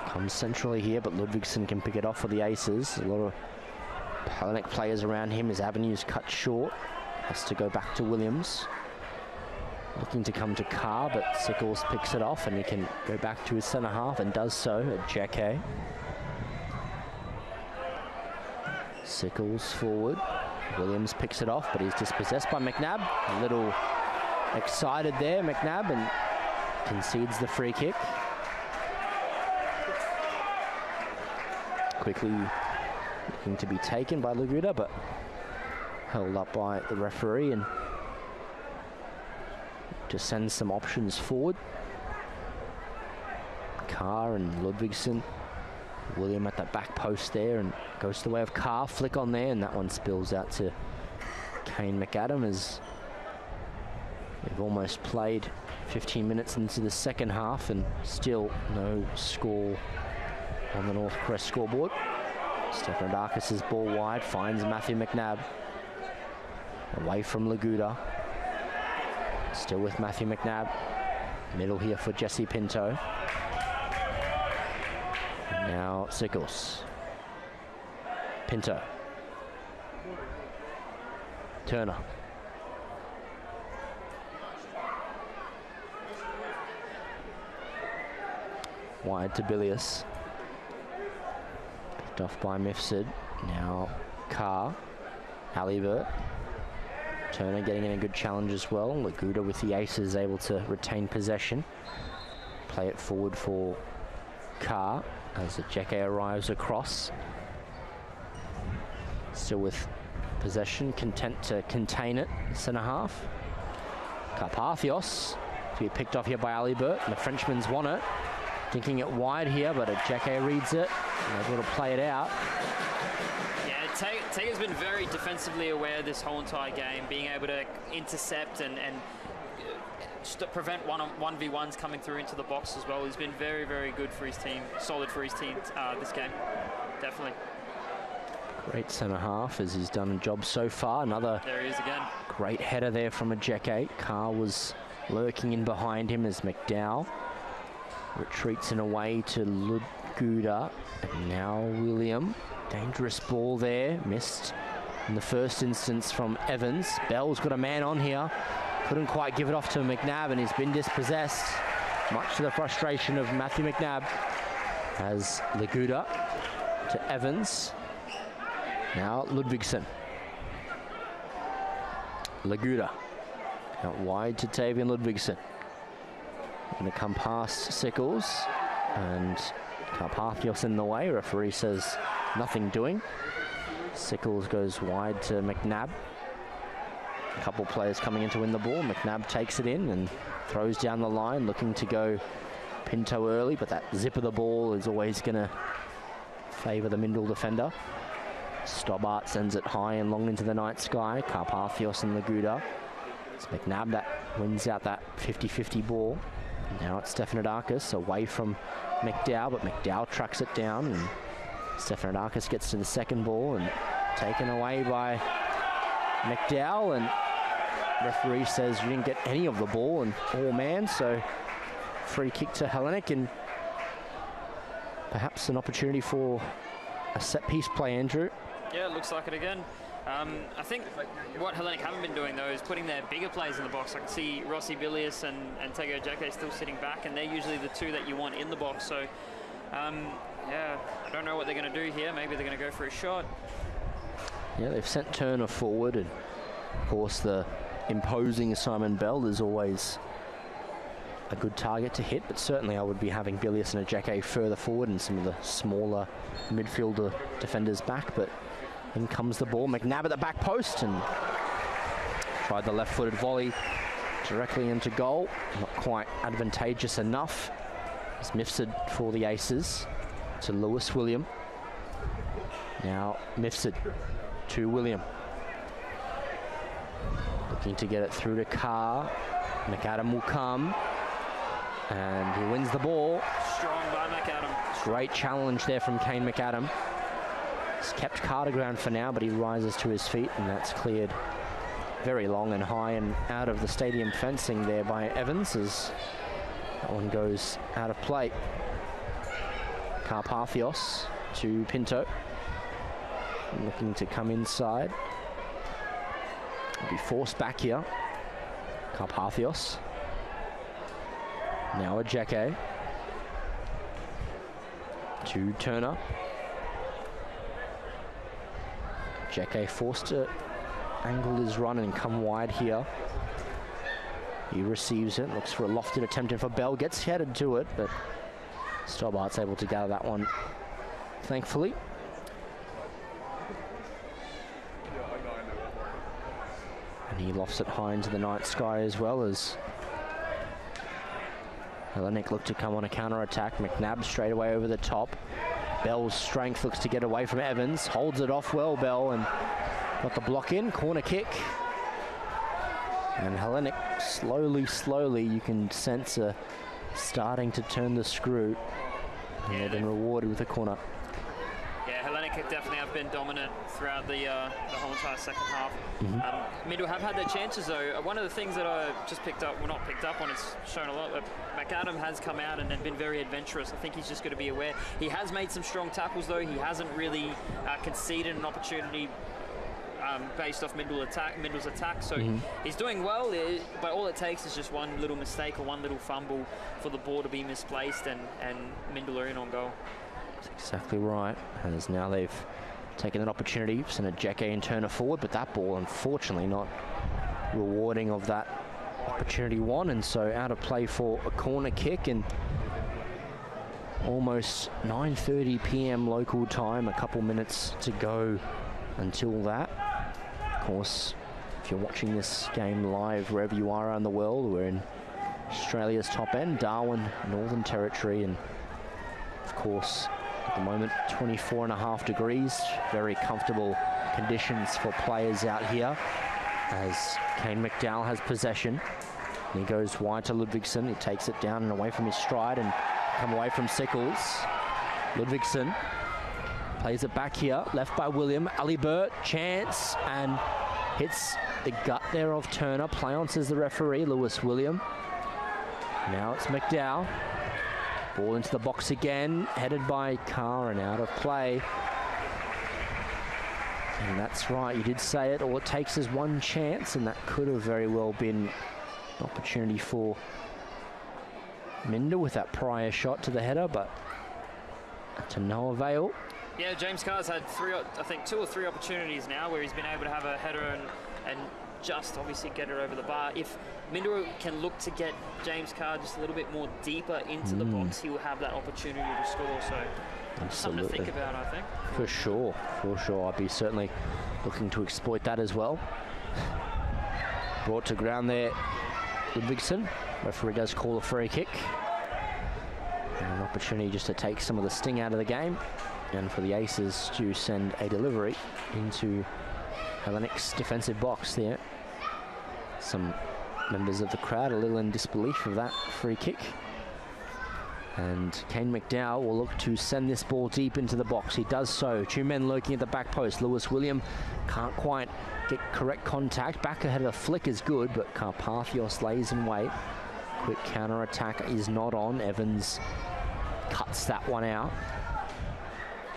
comes centrally here, but Ludvigsen can pick it off for the Aces. A lot of Hellenic players around him. His avenue's cut short. Has to go back to Williams. Looking to come to Carr, but Sickles picks it off and he can go back to his centre half and does so at Ejeke. Sickles forward. Williams picks it off, but he's dispossessed by McNabb. A little excited there, McNabb, and concedes the free kick. Quickly looking to be taken by Laguda, but held up by the referee and just send some options forward. Carr and Ludvigsen. William at that back post there and goes the way of Carr. Flick on there, and that one spills out to Kane McAdam as they've almost played 15 minutes into the second half and still no score on the North Crest scoreboard. Stefanidakis' ball wide, finds Matthew McNabb. Away from Laguda. Still with Matthew McNabb. Middle here for Jesse Pinto. Now Sickles. Pinto. Turner. Wide to Bilius. Picked off by Mifsud. Now Carr. Alibert. Turner getting in a good challenge as well. Laguda with the aces able to retain possession. Play it forward for Carr as Jeke arrives across. Still with possession, content to contain it, centre half. Karpathios to be picked off here by Alibert, and the Frenchman's won it. Thinking it wide here, but Jeke reads it, and able to play it out. Tega's been very defensively aware this whole entire game, being able to intercept and, and prevent one one v ones coming through into the box as well. He's been very very good for his team, solid for his team uh, this game, definitely. Great centre half as he's done a job so far. Another there he is again. Great header there from Ejeke. Carr was lurking in behind him as McDowell retreats in a way to Laguda. And now William. Dangerous ball there. Missed in the first instance from Evans. Bell's got a man on here. Couldn't quite give it off to McNabb and he's been dispossessed. Much to the frustration of Matthew McNabb. As Laguda to Evans. Now Ludvigsen. Laguda. Out wide to Tavian Ludvigsen. Going to come past Sickles. And Karpathios in the way. Referee says nothing doing. Sickles goes wide to McNabb. A couple players coming in to win the ball. McNabb takes it in and throws down the line, looking to go Pinto early, but that zip of the ball is always going to favour the Mindil defender. Stobart sends it high and long into the night sky. Karpathios and Laguda. It's McNabb that wins out that 50-50 ball. Now it's Stefanidakis away from McDowell, but McDowell tracks it down and Stefanidakis gets to the second ball and taken away by McDowell and referee says you didn't get any of the ball and all man so free kick to Hellenic and perhaps an opportunity for a set piece play Andrew yeah it looks like it again um, I think what Hellenic haven't been doing though is putting their bigger players in the box. I can see Rossi Bilius and, and Tega Ejeke still sitting back, and they're usually the two that you want in the box. So, um, yeah, I don't know what they're going to do here. Maybe they're going to go for a shot. Yeah, they've sent Turner forward, and of course the imposing Simon Bell is always a good target to hit, but certainly I would be having Bilius and Ejeke further forward and some of the smaller midfielder defenders back, but in comes the ball. McNabb at the back post and tried the left-footed volley directly into goal. Not quite advantageous enough. It's Mifsud for the Aces to Lewis William. Now Mifsud to William. Looking to get it through to Carr. McAdam will come. And he wins the ball. Strong by McAdam. Great challenge there from Kane McAdam. He's kept Carter ground for now, but he rises to his feet, and that's cleared very long and high and out of the stadium fencing there by Evans as that one goes out of play. Karpathios to Pinto. Looking to come inside. Be forced back here. Karpathios. Now Ejeke. To Turner. Ejeke forced to angle his run and come wide here. He receives it, looks for a lofted attempt in for Bell, gets headed to it, but Stobbart's able to gather that one, thankfully. And he lofts it high into the night sky as well as Hellenic look to come on a counter-attack. McNabb straight away over the top. Bell's strength looks to get away from Evans. Holds it off well, Bell, and got the block in. Corner kick. And Hellenic slowly, slowly, you can sense a starting to turn the screw. And yeah, they've been rewarded with a corner. Yeah, Hellenic could definitely have been dominant throughout the uh, the whole entire second half. Mm-hmm. Um, Mindil have had their chances though. Uh, one of the things that I just picked up, well not picked up on, it's shown a lot. That McAdam has come out and, and been very adventurous. I think he's just got to be aware. He has made some strong tackles though. He hasn't really uh, conceded an opportunity um, based off Mindil attack, Mindil's attack. So mm-hmm. he's doing well, but all it takes is just one little mistake or one little fumble for the ball to be misplaced, and and Mindil are in on goal. That's exactly right. As now they've taken an opportunity, sent a Jack and Turner forward, but that ball, unfortunately, not rewarding of that opportunity one, and so out of play for a corner kick and almost 9:30 p.m. local time. A couple minutes to go until that course, if you're watching this game live wherever you are around the world, we're in Australia's top end, Darwin, Northern Territory, and of course, at the moment, 24 and a half degrees. Very comfortable conditions for players out here as Kane McDowell has possession. And he goes wide to Ludvigsen. He takes it down and away from his stride and come away from Sickles. Ludvigsen Plays it back here, left by William. Alibert, chance, and hits the gut there of Turner. Play on, says the referee, Lewis William. Now it's McDowell. Ball into the box again, headed by Carr and out of play. And that's right, you did say it. All it takes is one chance, and that could have very well been an opportunity for Mindil with that prior shot to the header, but to no avail. Yeah, James Carr's had three, I think two or three opportunities now where he's been able to have a header and, and just obviously get it over the bar. If Mindil can look to get James Carr just a little bit more deeper into mm. the box, he will have that opportunity to score. So Absolutely. something to think about, I think. For sure, for sure. I'd be certainly looking to exploit that as well. Brought to ground there, Ludvigsen. Referee does call a free kick. And an opportunity just to take some of the sting out of the game and for the Aces to send a delivery into Hellenic's defensive box there. Some members of the crowd a little in disbelief of that free kick. And Kane McDowell will look to send this ball deep into the box. He does so. Two men lurking at the back post. Lewis William can't quite get correct contact. Back ahead of the flick is good, but Karpathios lays in wait. Quick counter attack is not on. Evans cuts that one out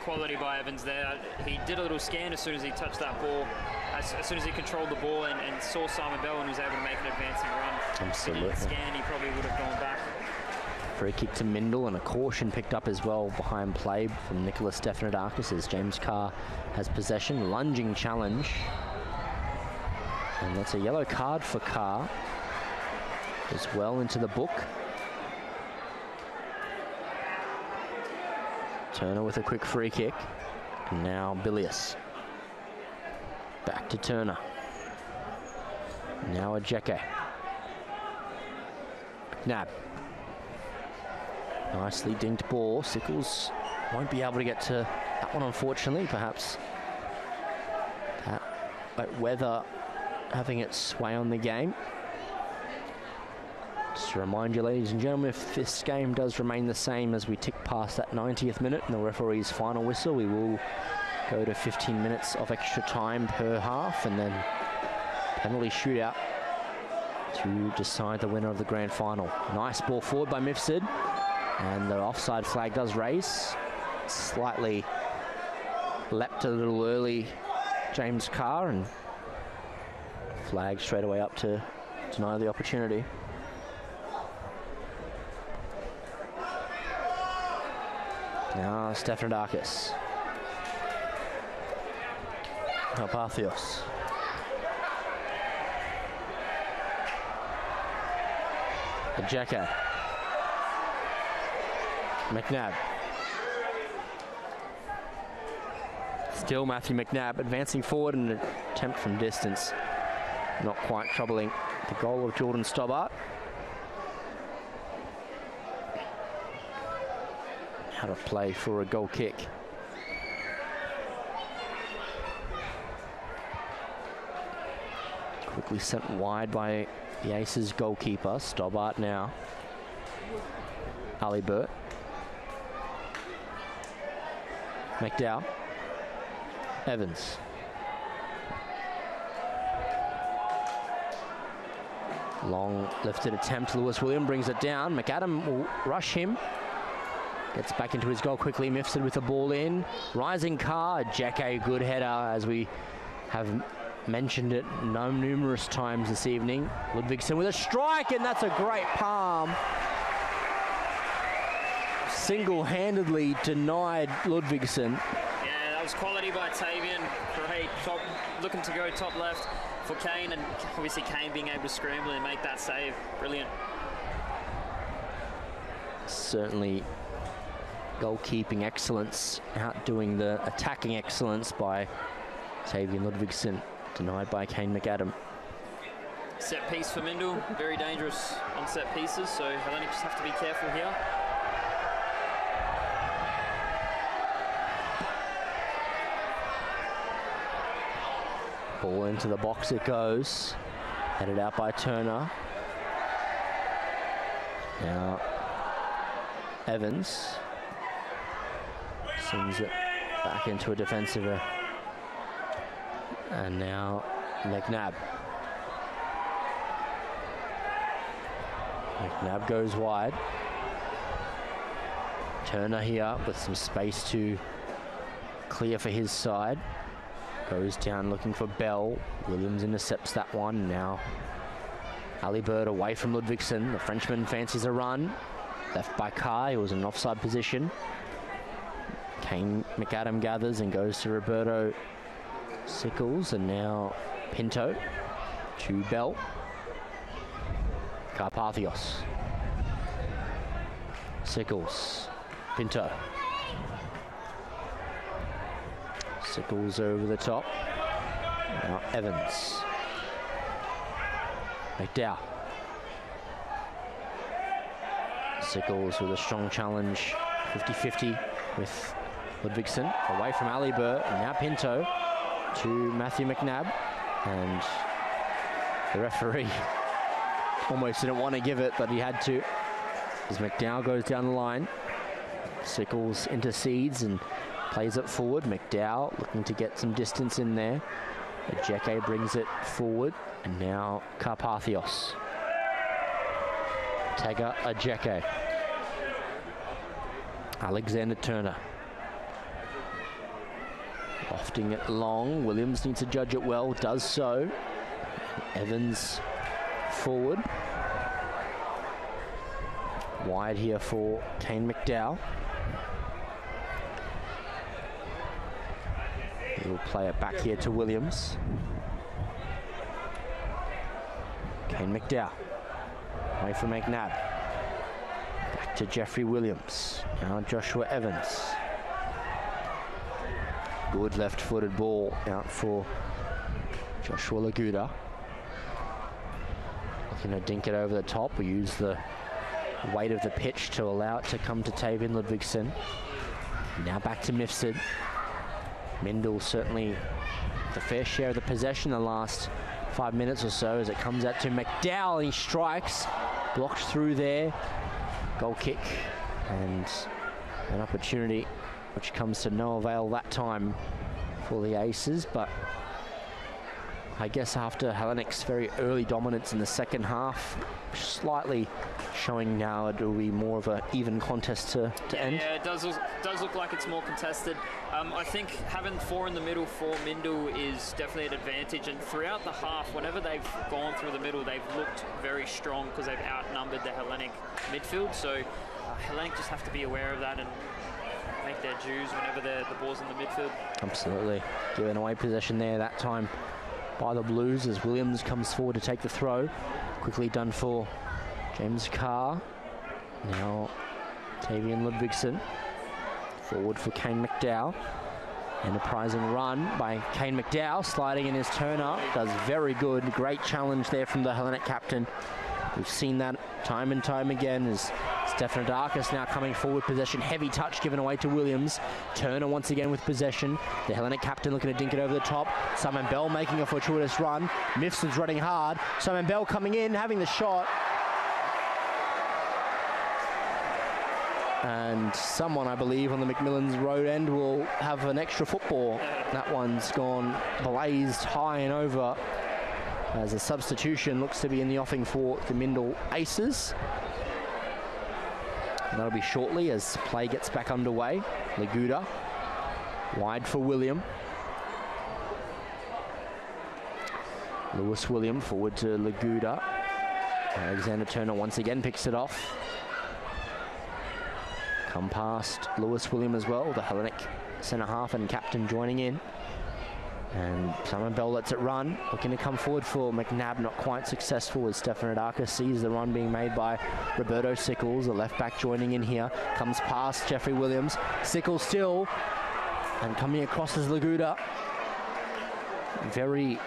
quality by Evans there. He did a little scan as soon as he touched that ball, as, as soon as he controlled the ball and, and, saw Simon Bell and was able to make an advancing run. Absolutely. If he scan, he probably would have gone back. Free kick to Mindil and a caution picked up as well behind play from Nicholas Stefanidakis as James Carr has possession. Lunging challenge. And that's a yellow card for Carr as well into the book. Turner with a quick free kick. Now Bilius. Back to Turner. Now Ejeke. Nab. Nicely dinked ball. Sickles won't be able to get to that one, unfortunately. Perhaps that, that weather having its sway on the game. Just to remind you, ladies and gentlemen, if this game does remain the same as we tick past that 90th minute and the referee's final whistle, we will go to 15 minutes of extra time per half and then penalty shootout to decide the winner of the grand final. Nice ball forward by Mifsud, and the offside flag does raise. Slightly leapt a little early, James Carr, and flag straight away up to deny the opportunity. Now Stefanidakis. Karpathios. Ejeke. McNabb. Still Matthew McNabb advancing forward in an attempt from distance. Not quite troubling the goal of Jordan Stobbart. Out of play for a goal kick. Quickly sent wide by the Aces goalkeeper, Stobart now. Alibert. McDowell. Evans. Long lifted attempt. Lewis William brings it down. McAdam will rush him. Gets back into his goal quickly. Mifsud with the ball in. Rising Carr. Jack a good header as we have mentioned it no numerous times this evening. Ludvigsen with a strike, and that's a great palm. Single-handedly denied Ludvigsen. Yeah, that was quality by Tavian. Great, top, looking to go top left for Kane, and obviously Kane being able to scramble and make that save. Brilliant. Certainly goalkeeping excellence outdoing the attacking excellence by Tavian Ludvigsen, denied by Kane McAdam. Set piece for Mindil, very dangerous on set pieces, so Hellenic just have to be careful here. Ball into the box it goes. Headed out by Turner. Now, Evans sends it back into a defensive. Uh, and now McNabb. McNabb goes wide. Turner here with some space to clear for his side. Goes down looking for Bell. Williams intercepts that one. Now Alibert away from Ludvigsen. The Frenchman fancies a run. Left by Carr. He was in an offside position. Kane McAdam gathers and goes to Roberto Sickles. And now Pinto to Bell. Karpathios. Sickles. Pinto. Sickles over the top. Now Evans. McDowell. Sickles with a strong challenge. 50-50 with Ludvigsen. Away from Alibert. Now Pinto to Matthew McNabb. And the referee almost didn't want to give it, but he had to. As McDowell goes down the line. Sickles intercedes and Plays it forward. McDowell looking to get some distance in there. Ejeke brings it forward. And now Karpathios. Tega Ejeke. Alexander Turner. Lofting it long. Williams needs to judge it well. Does so. Evans forward. Wide here for Kane McDowell. He'll play it back here to Williams. Kane McDowell. Away from McNabb. Back to Jeffrey Williams. Now Joshua Evans. Good left-footed ball out for Joshua Laguda. Looking to dink it over the top. We use the weight of the pitch to allow it to come to Tavian Ludvigsen. Now back to Mifsud. Mindil certainly the fair share of the possession the last five minutes or so as it comes out to McDowell. He strikes, blocked through there. Goal kick and an opportunity which comes to no avail that time for the Aces, but I guess after Hellenic's very early dominance in the second half, slightly showing now it will be more of an even contest to, to yeah, end. Yeah, it does look, does look like it's more contested. Um, I think having four in the middle for Mindil is definitely an advantage. And throughout the half, whenever they've gone through the middle, they've looked very strong because they've outnumbered the Hellenic midfield. So uh, Hellenic just have to be aware of that and make their dues whenever the ball's in the midfield. Absolutely. Giving away possession there that time by the Blues as Williams comes forward to take the throw. Quickly done for James Carr. Now Tavian Ludvigsen. Forward for Kane McDowell. Enterprising run by Kane McDowell, sliding in his turn up. Does very good. Great challenge there from the Hellenic captain. We've seen that time and time again as Stefanidakis now coming forward, possession, heavy touch given away to Williams. Turner once again with possession. The Hellenic captain looking to dink it over the top. Simon Bell making a fortuitous run. Mifsud's running hard. Simon Bell coming in, having the shot. And someone, I believe, on the McMillan's road end will have an extra football. That one's gone blazed high and over as a substitution looks to be in the offing for the Mindil Aces. And that'll be shortly as play gets back underway. Laguda wide for William. Lewis William forward to Laguda. Alexander Turner once again picks it off. Come past Lewis William as well, the Hellenic centre half and captain joining in. And Simon Bell lets it run, looking to come forward for McNabb, not quite successful as Stefanidakis sees the run being made by Roberto Sickles, the left back joining in here, comes past Jeffrey Williams, Sickles still, and coming across as Laguda. Very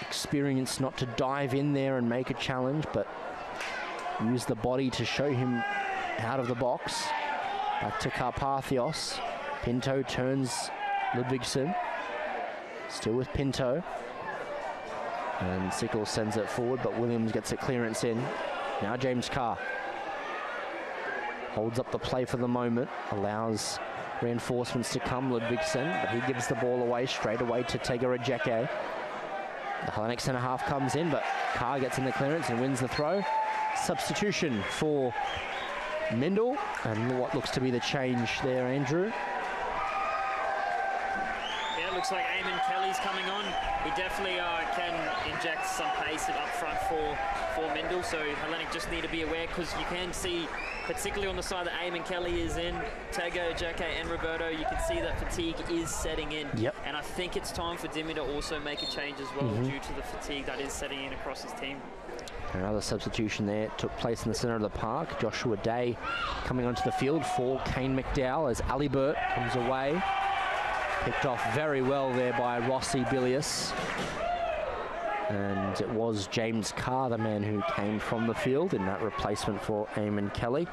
experienced not to dive in there and make a challenge, but use the body to show him out of the box. Back to Karpathios. Pinto turns Ludvigsen. Still with Pinto. And Sickles sends it forward, but Williams gets a clearance in. Now James Carr holds up the play for the moment, allows reinforcements to come, Ludvigsen, but he gives the ball away straight away to Tega Ejeke. The Hellenic centre half comes in, but Carr gets in the clearance and wins the throw. Substitution for Mindil, and what looks to be the change there, Andrew Yeah, it looks like Eamon Coming on. He definitely uh, can inject some pace up front for, for Mindil, so Hellenic just need to be aware because you can see, particularly on the side that Eamon Kelly is in, Tego, Jake and Roberto, you can see that fatigue is setting in. Yep. And I think it's time for Dimmy to also make a change as well mm -hmm. due to the fatigue that is setting in across his team. Another substitution there took place in the centre of the park. Joshua Day coming onto the field for Kane McDowell as Alibert comes away. Picked off very well there by Rossi Bilius. And it was James Carr, the man who came from the field in that replacement for Eamon Kelly.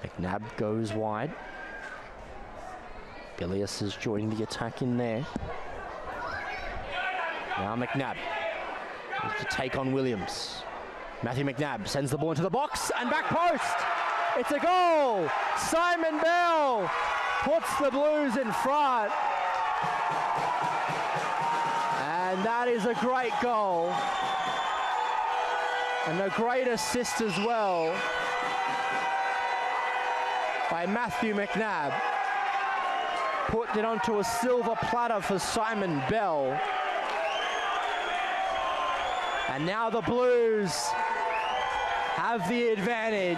McNabb goes wide. Bilius has joined the attack in there. Now McNabb to take on Williams. Matthew McNabb sends the ball into the box and back post. It's a goal. Simon Bell puts the Blues in front. And that is a great goal. And a great assist as well by Matthew McNabb. Put it onto a silver platter for Simon Bell. And now the Blues have the advantage.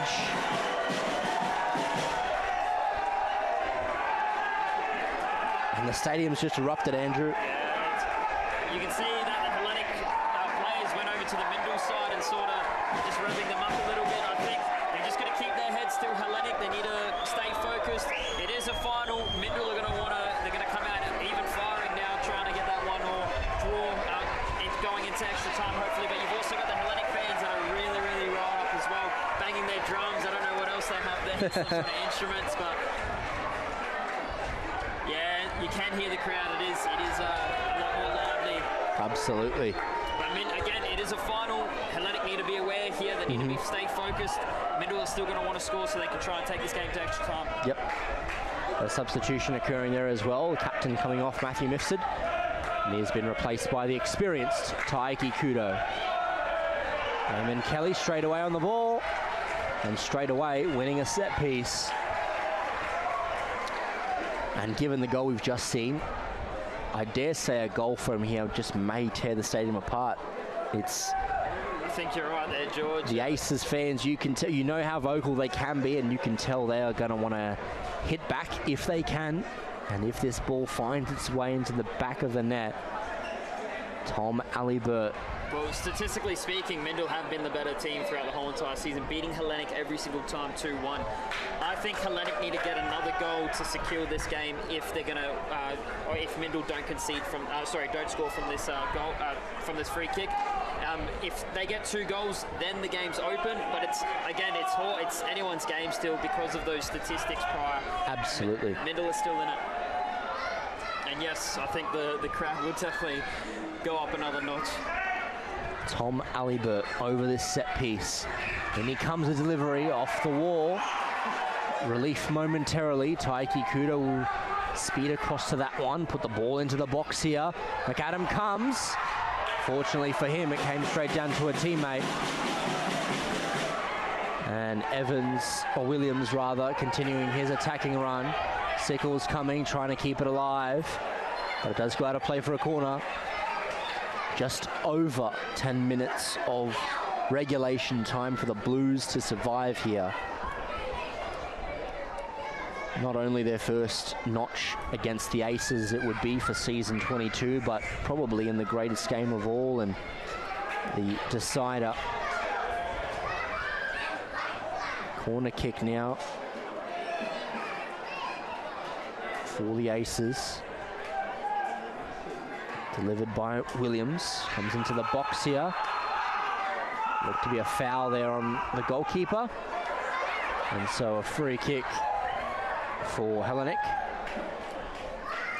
And the stadium's just erupted, Andrew. Yeah, you can see that the Hellenic uh, players went over to the Mindil side and sort of just revving them up a little bit. I think they're just going to keep their heads still Hellenic. They need to stay focused. It is a final. Mindil are going to want to, they're going to come out even firing now, trying to get that one or draw uh, going into extra time, hopefully. But you've also got the Hellenic fans that are really, really riled up as well, banging their drums. I don't know what else they have there, some sort of instruments, but can hear the crowd. It is it is uh, a lot more lively. Absolutely. But I mean, again, it is a final. Hellenic need to be aware here. They need mm-hmm. to be mhm. stay focused. Mindil is still going to want to score so they can try and take this game to extra time. Yep. A substitution occurring there as well. The captain coming off, Matthew Mifsud. And he has been replaced by the experienced Taiki Kudo. And then Kelly straight away on the ball. And straight away winning a set piece. And given the goal we've just seen, I dare say a goal from here just may tear the stadium apart. It's. I think you're right there, George. The Aces fans, you can tell, you know how vocal they can be, and you can tell they are going to want to hit back if they can. And if this ball finds its way into the back of the net, Tom Alibert well, statistically speaking, Mindil have been the better team throughout the whole entire season, beating Hellenic every single time 2-1. I think Hellenic need to get another goal to secure this game if they're going to, uh, or if Mindil don't concede from, uh, sorry, don't score from this uh, goal, uh, from this free kick. Um, if they get two goals, then the game's open. But it's again, it's it's anyone's game still because of those statistics prior. Absolutely. Mindil is still in it. And yes, I think the the crowd will definitely go up another notch. Tom Alibert over this set piece. And he comes a delivery off the wall. Relief momentarily. Taiki Kudo will speed across to that one, put the ball into the box here. McAdam comes. Fortunately for him, it came straight down to a teammate. And Evans, or Williams rather, continuing his attacking run. Sickles coming, trying to keep it alive. But it does go out of play for a corner. Just over 10 minutes of regulation time for the Blues to survive here. Not only their first notch against the Aces it would be for season 22, but probably in the greatest game of all and the decider. Corner kick now for the Aces. Delivered by Williams. Comes into the box here. Looked to be a foul there on the goalkeeper. And so a free kick for Hellenic.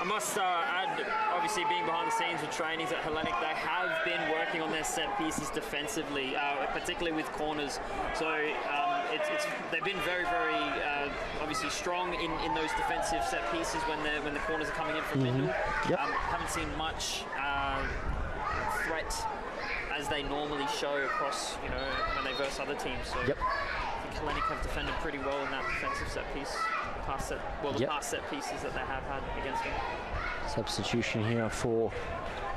I must uh, add, obviously being behind the scenes with trainings at Hellenic, they have been working on their set pieces defensively, uh, particularly with corners. So um, it's, it's, they've been very, very uh, obviously strong in, in those defensive set pieces when the when the corners are coming in from mm -hmm. Mindil. Yep. Um, haven't seen much uh, threat as they normally show across, you know, when they verse other teams. So yep. I think Hellenic have defended pretty well in that defensive set piece past set, well, the yep. past set pieces that they have had against them. Substitution here for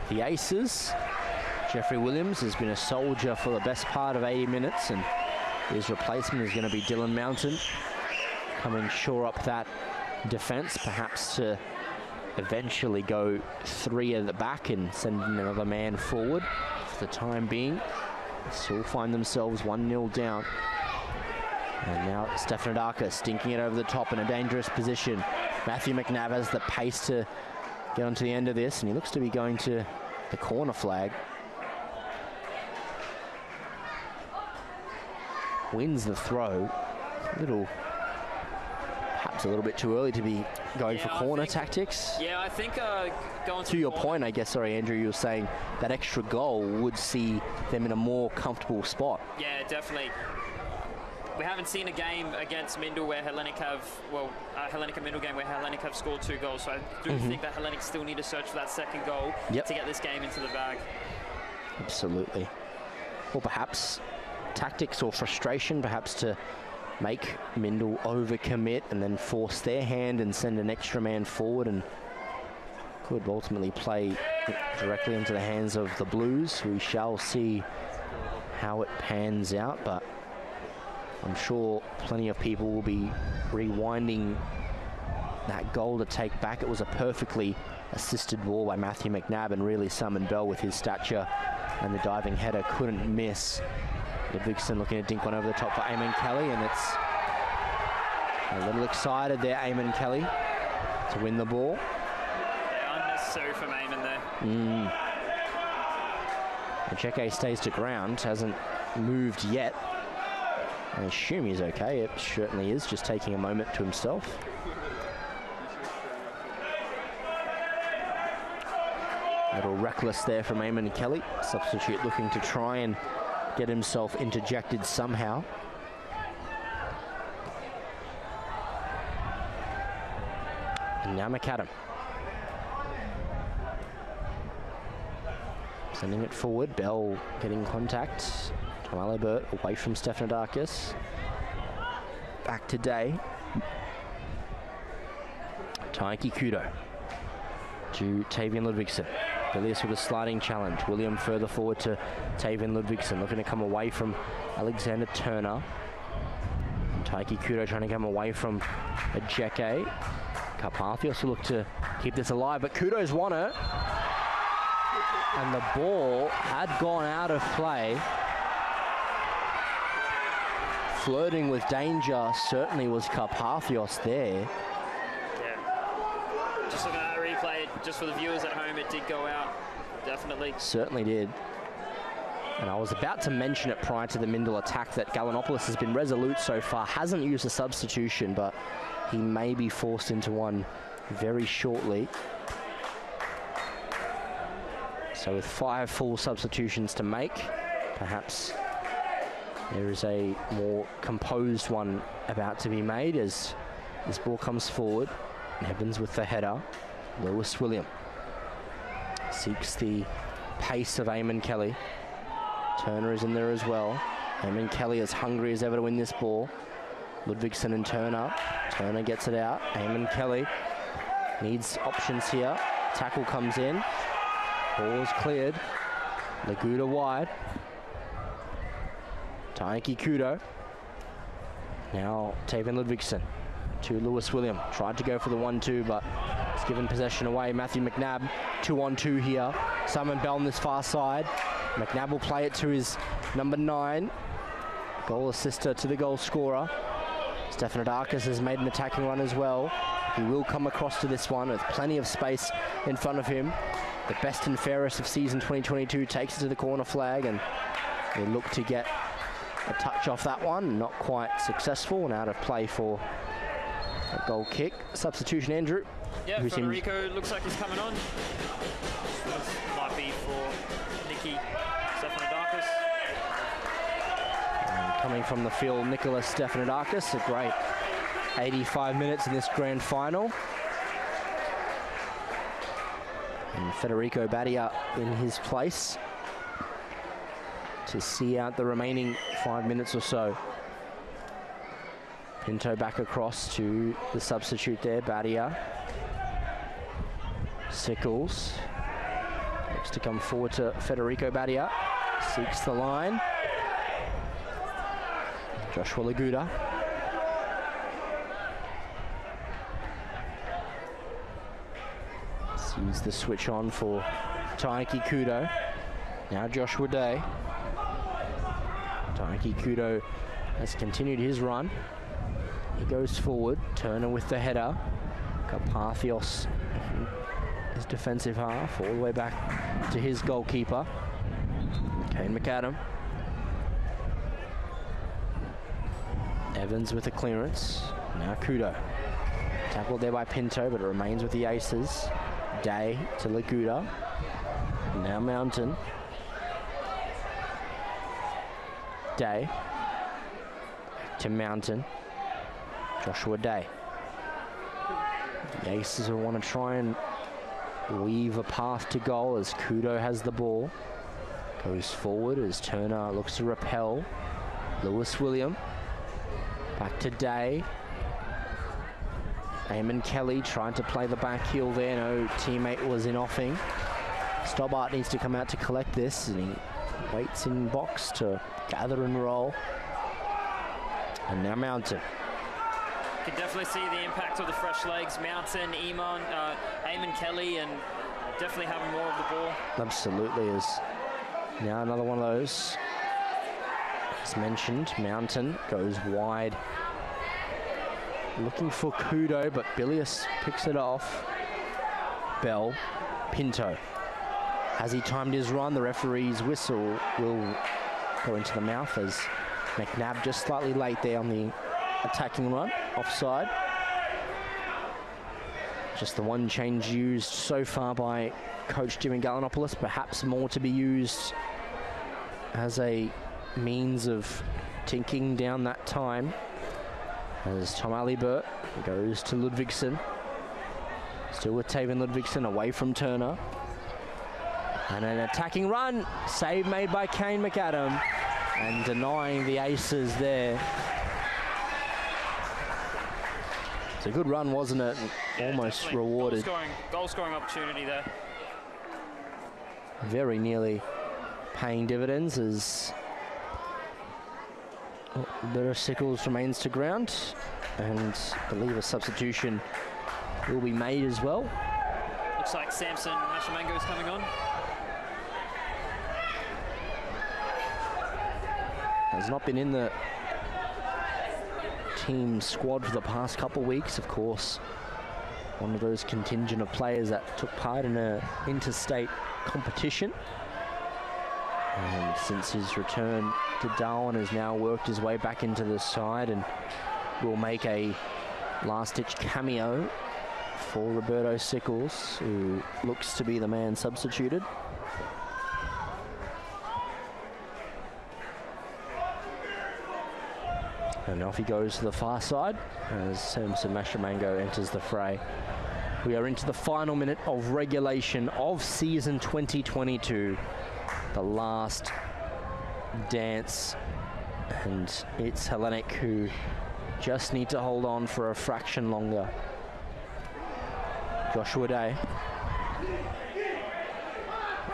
the Aces. Jeffrey Williams has been a soldier for the best part of 80 minutes, and his replacement is going to be Dylan Mountain, coming shore up that defence, perhaps to eventually go three at the back and send another man forward for the time being. Still find themselves 1-0 down. And now Stefanidakis stinking it over the top in a dangerous position. Matthew McNabb has the pace to get onto the end of this, and he looks to be going to the corner flag. Wins the throw. A little, perhaps a little bit too early to be going yeah, for corner think, tactics. Yeah, I think uh, going to, to your point, I guess. Sorry, Andrew, you were saying that extra goal would see them in a more comfortable spot. Yeah, definitely we haven't seen a game against Mindil where Hellenic have, well, uh, Hellenic and Mindil game where Hellenic have scored two goals. So I do mm -hmm. think that Hellenic still need to search for that second goal yep. to get this game into the bag. Absolutely. Or perhaps tactics or frustration, perhaps to make Mindil overcommit and then force their hand and send an extra man forward and could ultimately play directly into the hands of the Blues. We shall see how it pans out, but I'm sure plenty of people will be rewinding that goal to take back. It was a perfectly assisted ball by Matthew McNabb and really Simon Bell with his stature and the diving header couldn't miss. Ludvigsen looking to dink one over the top for Eamon Kelly and it's a little excited there, Eamon Kelly, to win the ball. Yeah, unnecessary from Eamon there. Mm. Cheke stays to ground, hasn't moved yet. I assume he's okay. It certainly is, just taking a moment to himself. A little reckless there from Eamon Kelly. Substitute looking to try and get himself interjected somehow. And now McAdam. Sending it forward. Bell getting contact. Tom Alibert away from Stefanidakis. Back to Day. Taiki Kudo to Tavian Ludvigsen. Villiers with a sliding challenge. William further forward to Tavian Ludvigsen, looking to come away from Alexander Turner. Taiki Kudo trying to come away from Ejeke. Karpathios will look to keep this alive, but Kudo's won it. And the ball had gone out of play flirting with danger certainly was Karpathios there. Yeah. Just looking at that replay, just for the viewers at home, it did go out. Definitely. Certainly did. And I was about to mention it prior to the Mindil attack that Galanopoulos has been resolute so far, hasn't used a substitution, but he may be forced into one very shortly. So with five full substitutions to make, perhaps there is a more composed one about to be made as this ball comes forward. Evans with the header. Lewis William seeks the pace of Eamon Kelly. Turner is in there as well. Eamon Kelly is hungry as ever to win this ball. Ludvigsen and Turner. Turner gets it out. Eamon Kelly needs options here. Tackle comes in. Ball is cleared. Laguda wide. Taiki Kudo. Now Tavian Ludvigsen to Lewis William. Tried to go for the 1-2, but it's given possession away. Matthew McNabb, 2 on 2 here. Simon Bell on this far side. McNabb will play it to his number 9. Goal assister to the goal scorer. Stefanidakis has made an attacking run as well. He will come across to this one with plenty of space in front of him. The best and fairest of season 2022 takes it to the corner flag and they look to get a touch off that one. Not quite successful and out of play for a goal kick. Substitution, Andrew. Yeah, Federico looks like he's coming on. This might be for Nicky Stefanidakis. coming from the field, Nicholas Stefanidakis. A great 85 minutes in this grand final. And Federico Badia in his place to see out the remaining five minutes or so. Pinto back across to the substitute there, Badia. Sickles looks to come forward to Federico Badia. Seeks the line. Joshua Laguda. Sees the switch on for Taiki Kudo. Now Joshua Day. Taiki Kudo has continued his run. He goes forward. Turner with the header. Karpathios, his defensive half, all the way back to his goalkeeper. Kane McAdam. Evans with a clearance. Now Kudo. Tackled there by Pinto, but it remains with the Aces. Day to Laguda. Now Mountain. Day to Mountain. Joshua Day. The Aces will want to try and weave a path to goal as Kudo has the ball. Goes forward as Turner looks to repel. Lewis William. Back to Day. Eamon Kelly trying to play the back heel there. No teammate was in offing. Stobart needs to come out to collect this and he waits in box to gather and roll. And now Mountain. You can definitely see the impact of the fresh legs. Mountain, Eamon, uh, Eamon Kelly, and definitely having more of the ball. Absolutely is. Now another one of those. As mentioned, Mountain goes wide. Looking for Kudo, but Bilius picks it off. Bell, Pinto. Has he timed his run? The referee's whistle will go into the mouth as McNabb just slightly late there on the attacking run, offside. Just the one change used so far by coach Jimmy Galanopoulos, perhaps more to be used as a means of tinking down that time. As Tom Alibert goes to Ludvigsen. Still with Tavian Ludvigsen away from Turner. And an attacking run. Save made by Kane McAdam. And denying the aces there. It's a good run, wasn't it? Yeah, Almost definitely. rewarded. Goal scoring, goal scoring opportunity there. Very nearly paying dividends as Little Sickles remains to ground. And I believe a substitution will be made as well. Looks like Samson Mashamango is coming on. Has not been in the team squad for the past couple weeks, of course. One of those contingent of players that took part in a interstate competition. And since his return to Darwin has now worked his way back into the side and will make a last-ditch cameo for Roberto Sickles, who looks to be the man substituted. And off he goes to the far side as Samson Mastromango enters the fray. We are into the final minute of regulation of season 2022. The last dance. And it's Hellenic who just need to hold on for a fraction longer. Joshua Day.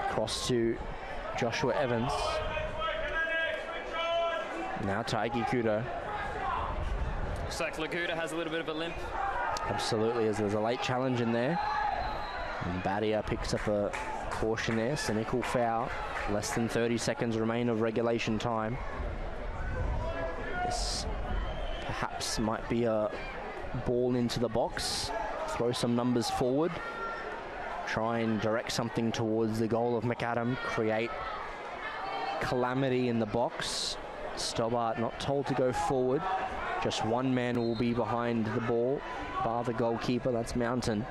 Cross to Joshua Evans. Now Taiki Kudo. Looks like Laguda has a little bit of a limp. Absolutely, as there's a late challenge in there. And Badia picks up a caution there. Cynical foul. Less than 30 seconds remain of regulation time. This perhaps might be a ball into the box. Throw some numbers forward. Try and direct something towards the goal of McAdam. Create calamity in the box. Stobart not told to go forward. Just one man will be behind the ball, bar the goalkeeper, that's Mountain.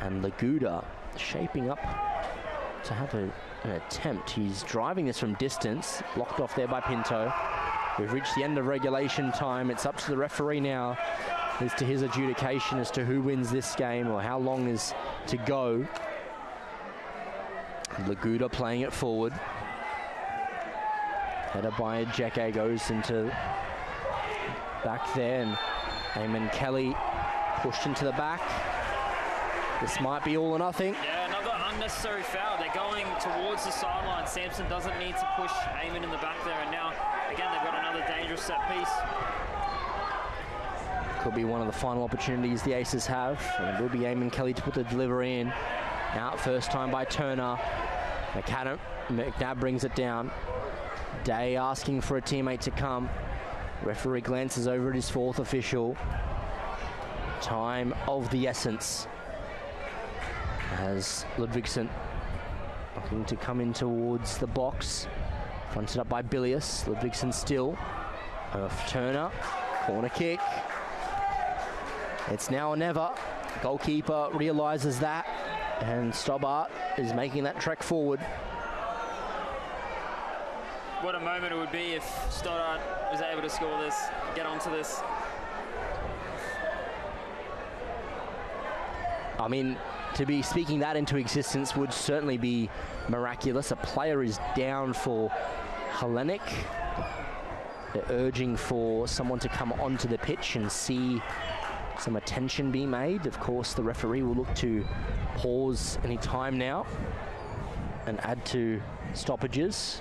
And Laguda shaping up to have a, an attempt. He's driving this from distance, blocked off there by Pinto. We've reached the end of regulation time. It's up to the referee now as to his adjudication as to who wins this game or how long is to go. Laguda playing it forward. Header by Jeke goes into back then. and Eamon Kelly pushed into the back. This might be all or nothing. Yeah, another unnecessary foul. They're going towards the sideline. Sampson doesn't need to push Eamon in the back there. And now, again, they've got another dangerous set piece. Could be one of the final opportunities the Aces have. And it will be Eamon Kelly to put the delivery in. Out first time by Turner. McAdam, McNabb brings it down. Day asking for a teammate to come. Referee glances over at his fourth official. Time of the essence. As Ludvigsen looking to come in towards the box. Fronted up by Bilius. Ludvigsen still. Off Turner. Corner kick. It's now or never. Goalkeeper realises that. And Stobart is making that trek forward. What a moment it would be if Stoddart was able to score this, get onto this. I mean, to be speaking that into existence would certainly be miraculous. A player is down for Hellenic. They're urging for someone to come onto the pitch and see some attention be made. Of course, the referee will look to pause any time now and add to stoppages.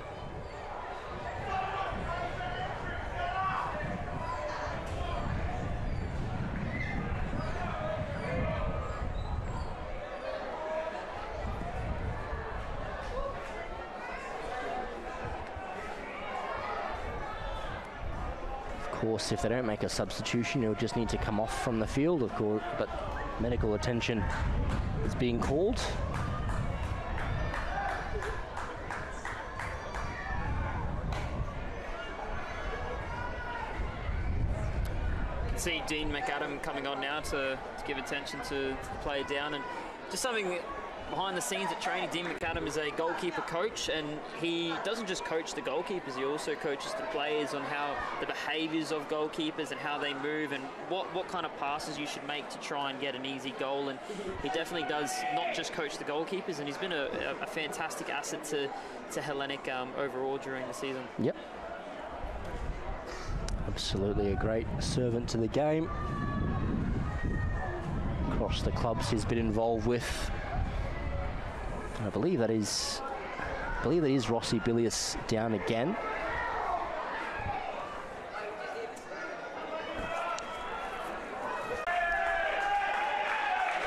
Course, if they don't make a substitution, he'll just need to come off from the field, of course. But medical attention is being called. see Dean McAdam coming on now to, to give attention to, to the player down and just something behind the scenes at training, Dean McAdam is a goalkeeper coach, and he doesn't just coach the goalkeepers, he also coaches the players on how the behaviours of goalkeepers and how they move and what, what kind of passes you should make to try and get an easy goal. And he definitely does not just coach the goalkeepers, and he's been a, a, a fantastic asset to, to Hellenic um, overall during the season. Yep. Absolutely a great servant to the game. Across the clubs he's been involved with I believe that is, I believe that is Rossi Bilius down again.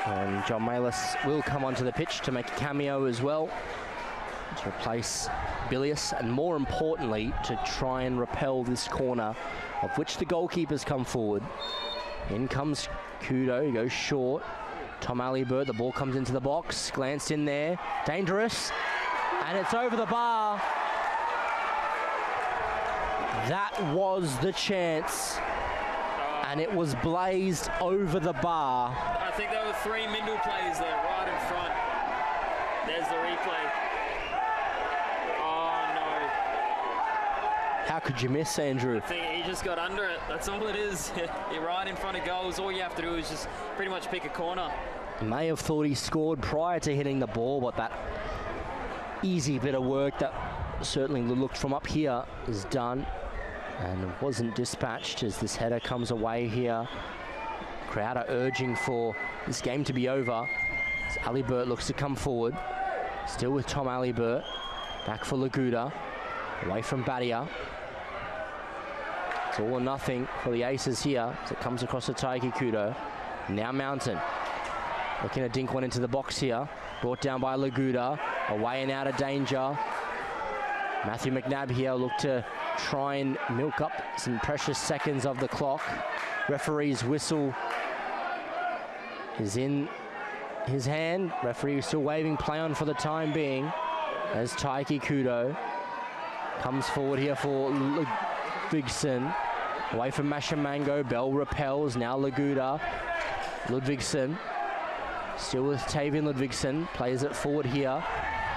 And John Malus will come onto the pitch to make a cameo as well to replace Bilius and more importantly to try and repel this corner of which the goalkeepers come forward. In comes Kudo, he goes short, Tom Alibert, the ball comes into the box, glanced in there, dangerous, and it's over the bar. That was the chance, and it was blazed over the bar. I think there were three Mindil players there right in front. There's the replay. Oh no. How could you miss, Andrew? I think he just got under it. That's all it is. You're right in front of goals. All you have to do is just pretty much pick a corner. May have thought he scored prior to hitting the ball, but that easy bit of work that certainly looked from up here is done and wasn't dispatched as this header comes away here. Crowd are urging for this game to be over. As Alibert looks to come forward. Still with Tom Alibert. Back for Laguda. Away from Badia. It's all or nothing for the Aces here as it comes across to Taiki Kudo. Now Mountain. Looking to dink one into the box here. Brought down by Laguda. Away and out of danger. Matthew McNabb here look to try and milk up some precious seconds of the clock. Referee's whistle is in his hand. Referee is still waving play on for the time being as Taiki Kudo comes forward here for Ludvigsen. Away from Mashamango. Bell repels. Now Laguda. Ludvigsen. Still with Tavian Ludvigsen. Plays it forward here.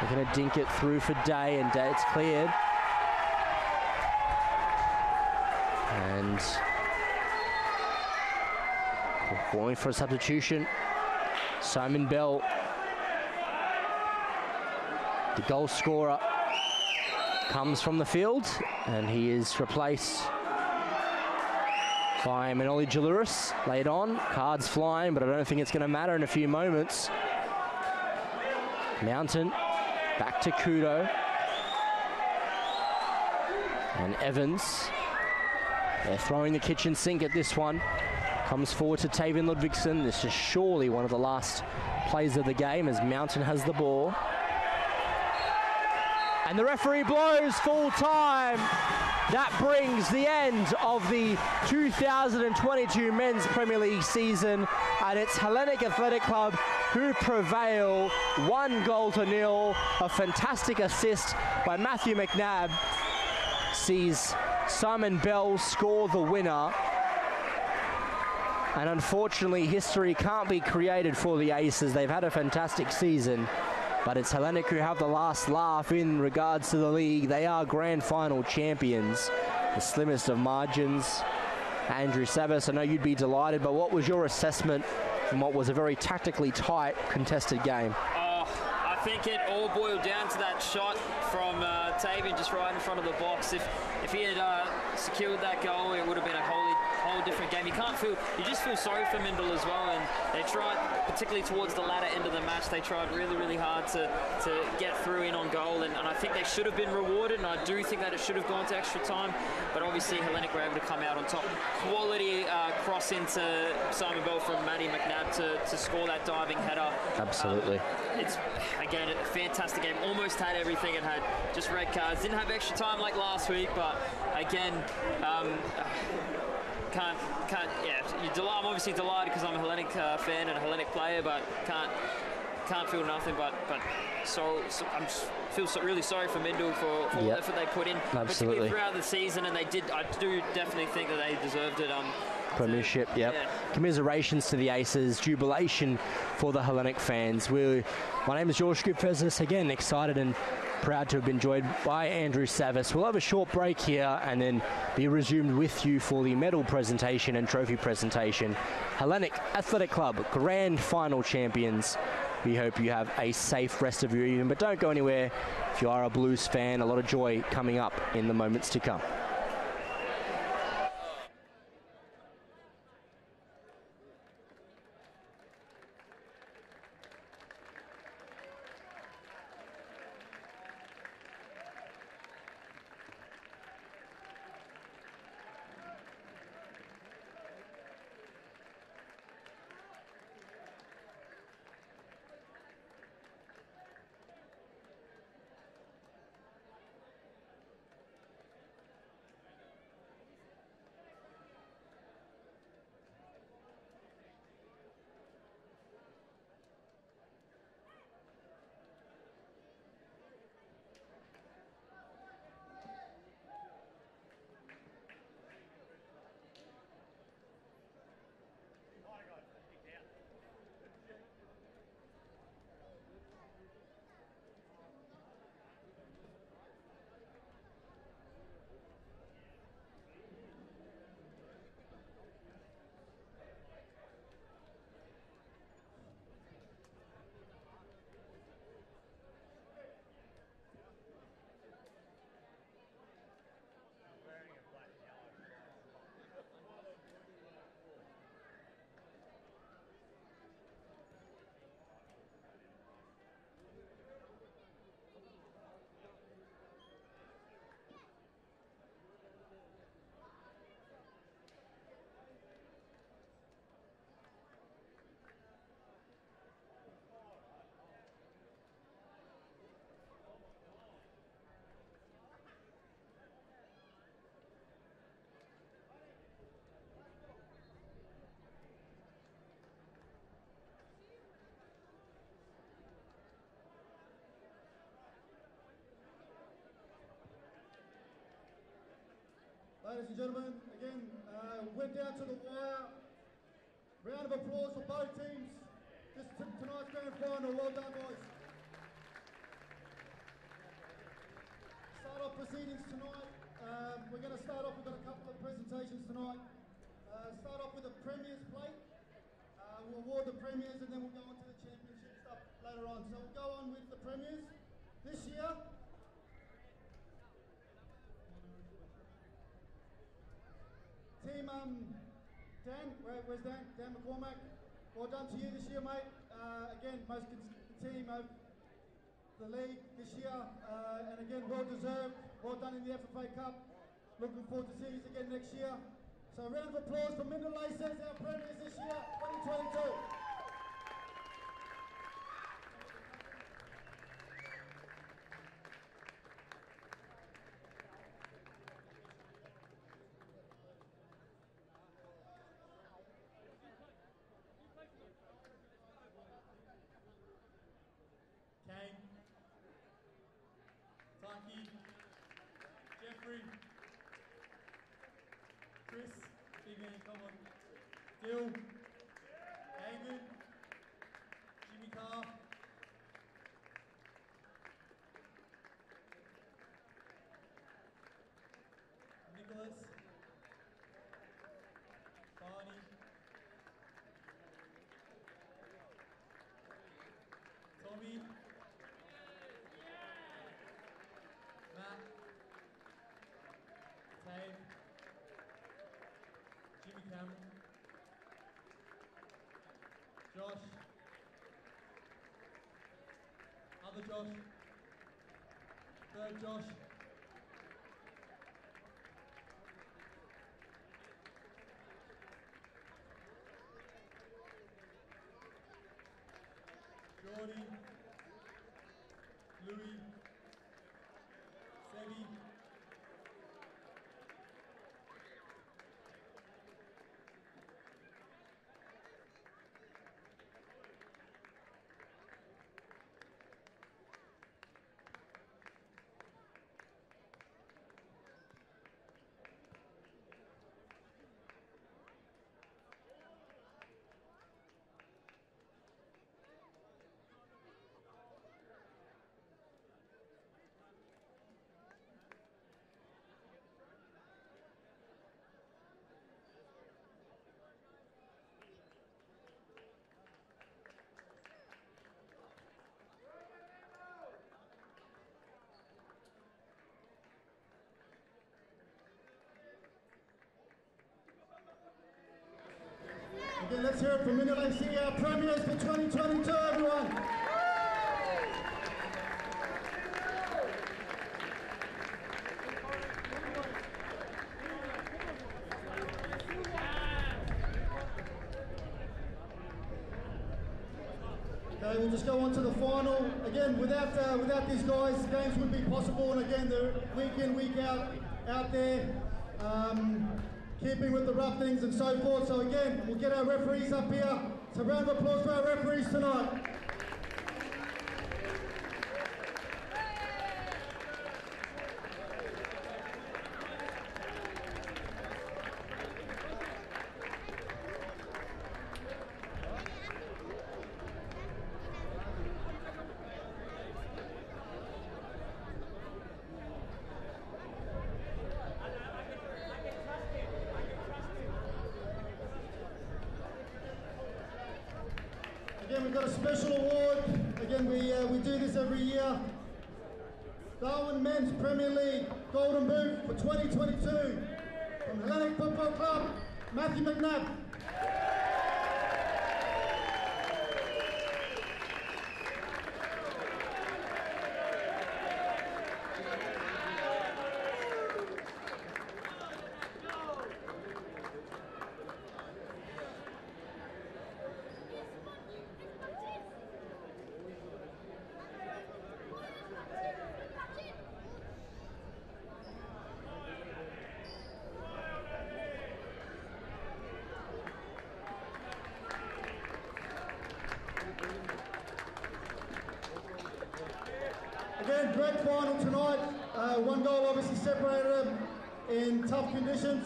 They're going to dink it through for Day, and Day, it's cleared. And going for a substitution. Simon Bell, the goal scorer, comes from the field, and he is replaced by Manoli Jaluris. Laid on, cards flying, but I don't think it's going to matter in a few moments. Mountain back to Kudo. And Evans they're throwing the kitchen sink at this one. Comes forward to Tavian Ludvigsen. This is surely one of the last plays of the game as Mountain has the ball. And the referee blows full time. That brings the end of the 2022 Men's Premier League season. And it's Hellenic Athletic Club who prevail one goal to nil. A fantastic assist by Matthew McNabb sees Simon Bell score the winner. And unfortunately, history can't be created for the Aces. They've had a fantastic season, but it's Hellenic who have the last laugh in regards to the league. They are grand final champions, the slimmest of margins. Andrew Savas, I know you'd be delighted, but what was your assessment from what was a very tactically tight, contested game? Oh, I think it all boiled down to that shot from uh, Tavian just right in front of the box. If if he had uh, secured that goal, it would have been a whole different game. You can't feel, you just feel sorry for Mindil as well. And they tried, particularly towards the latter end of the match, they tried really, really hard to, to get through in on goal. And, and I think they should have been rewarded. And I do think that it should have gone to extra time. But obviously, Hellenic were able to come out on top. Quality uh, cross into Simon Bell from Matty McNabb to, to score that diving header. Absolutely. Um, it's, again, a fantastic game. Almost had everything. It had just red cards. Didn't have extra time like last week. But again, um, can't, can't, yeah, I'm obviously delighted because I'm a Hellenic uh, fan and a Hellenic player, but can't, can't feel nothing but, but so, so I'm feel so, really sorry for Mindil for, for yep. the effort they put in, Absolutely. particularly throughout the season, and they did. I do definitely think that they deserved it. Um, Premiership, yep. Yeah. Commiserations to the Aces, jubilation for the Hellenic fans. we my name is George Scoopfezis, again excited and proud to have been joined by Andrew Savas. We'll have a short break here and then be resumed with you for the medal presentation and trophy presentation. Hellenic Athletic Club, grand final champions. We hope you have a safe rest of your evening, but don't go anywhere. If you are a Blues fan, a lot of joy coming up in the moments to come. Ladies and gentlemen, again, uh, we're down to the wire. Round of applause for both teams. This t- tonight's grand final. Well done, boys. Start off proceedings tonight. Um, we're going to start off. We've got a couple of presentations tonight. Uh, start off with the Premier's plate. Uh, we'll award the Premiers and then we'll go on to the Championship stuff later on. So we'll go on with the Premiers. This year, Um, Dan, where, where's Dan? Dan McCormack. Well done to you this year, mate. Uh, again, most cons- team of the league this year, uh, and again, well deserved. Well done in the FFA Cup. Looking forward to seeing you again next year. So, a round of applause for Mindil Aces, our premiers this year, 2022. Kane, Taki, Jeffrey, Chris, big man, come on, Gil, David, Jimmy Carr, Nicholas, Barney, Tommy, Matt, Dave, Jimmy Cameron, Josh, other Josh, third Josh, Again, let's hear it from Mindil FC, our premiers for 2022, everyone. Okay, we'll just go on to the final. Again, without uh, without these guys, games wouldn't be possible. And again, they're week in, week out, out there, um, keeping with the rough things and so forth. So again, we'll get our referees up here. So round of applause for our referees tonight. great final tonight. Uh, one goal obviously separated them in tough conditions.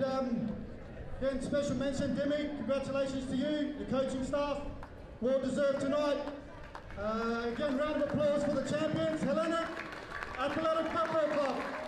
And um, again, special mention, Demi, congratulations to you, the coaching staff. Well deserved tonight. Uh, again, round of applause for the champions, Hellenic. Athletic Football Club.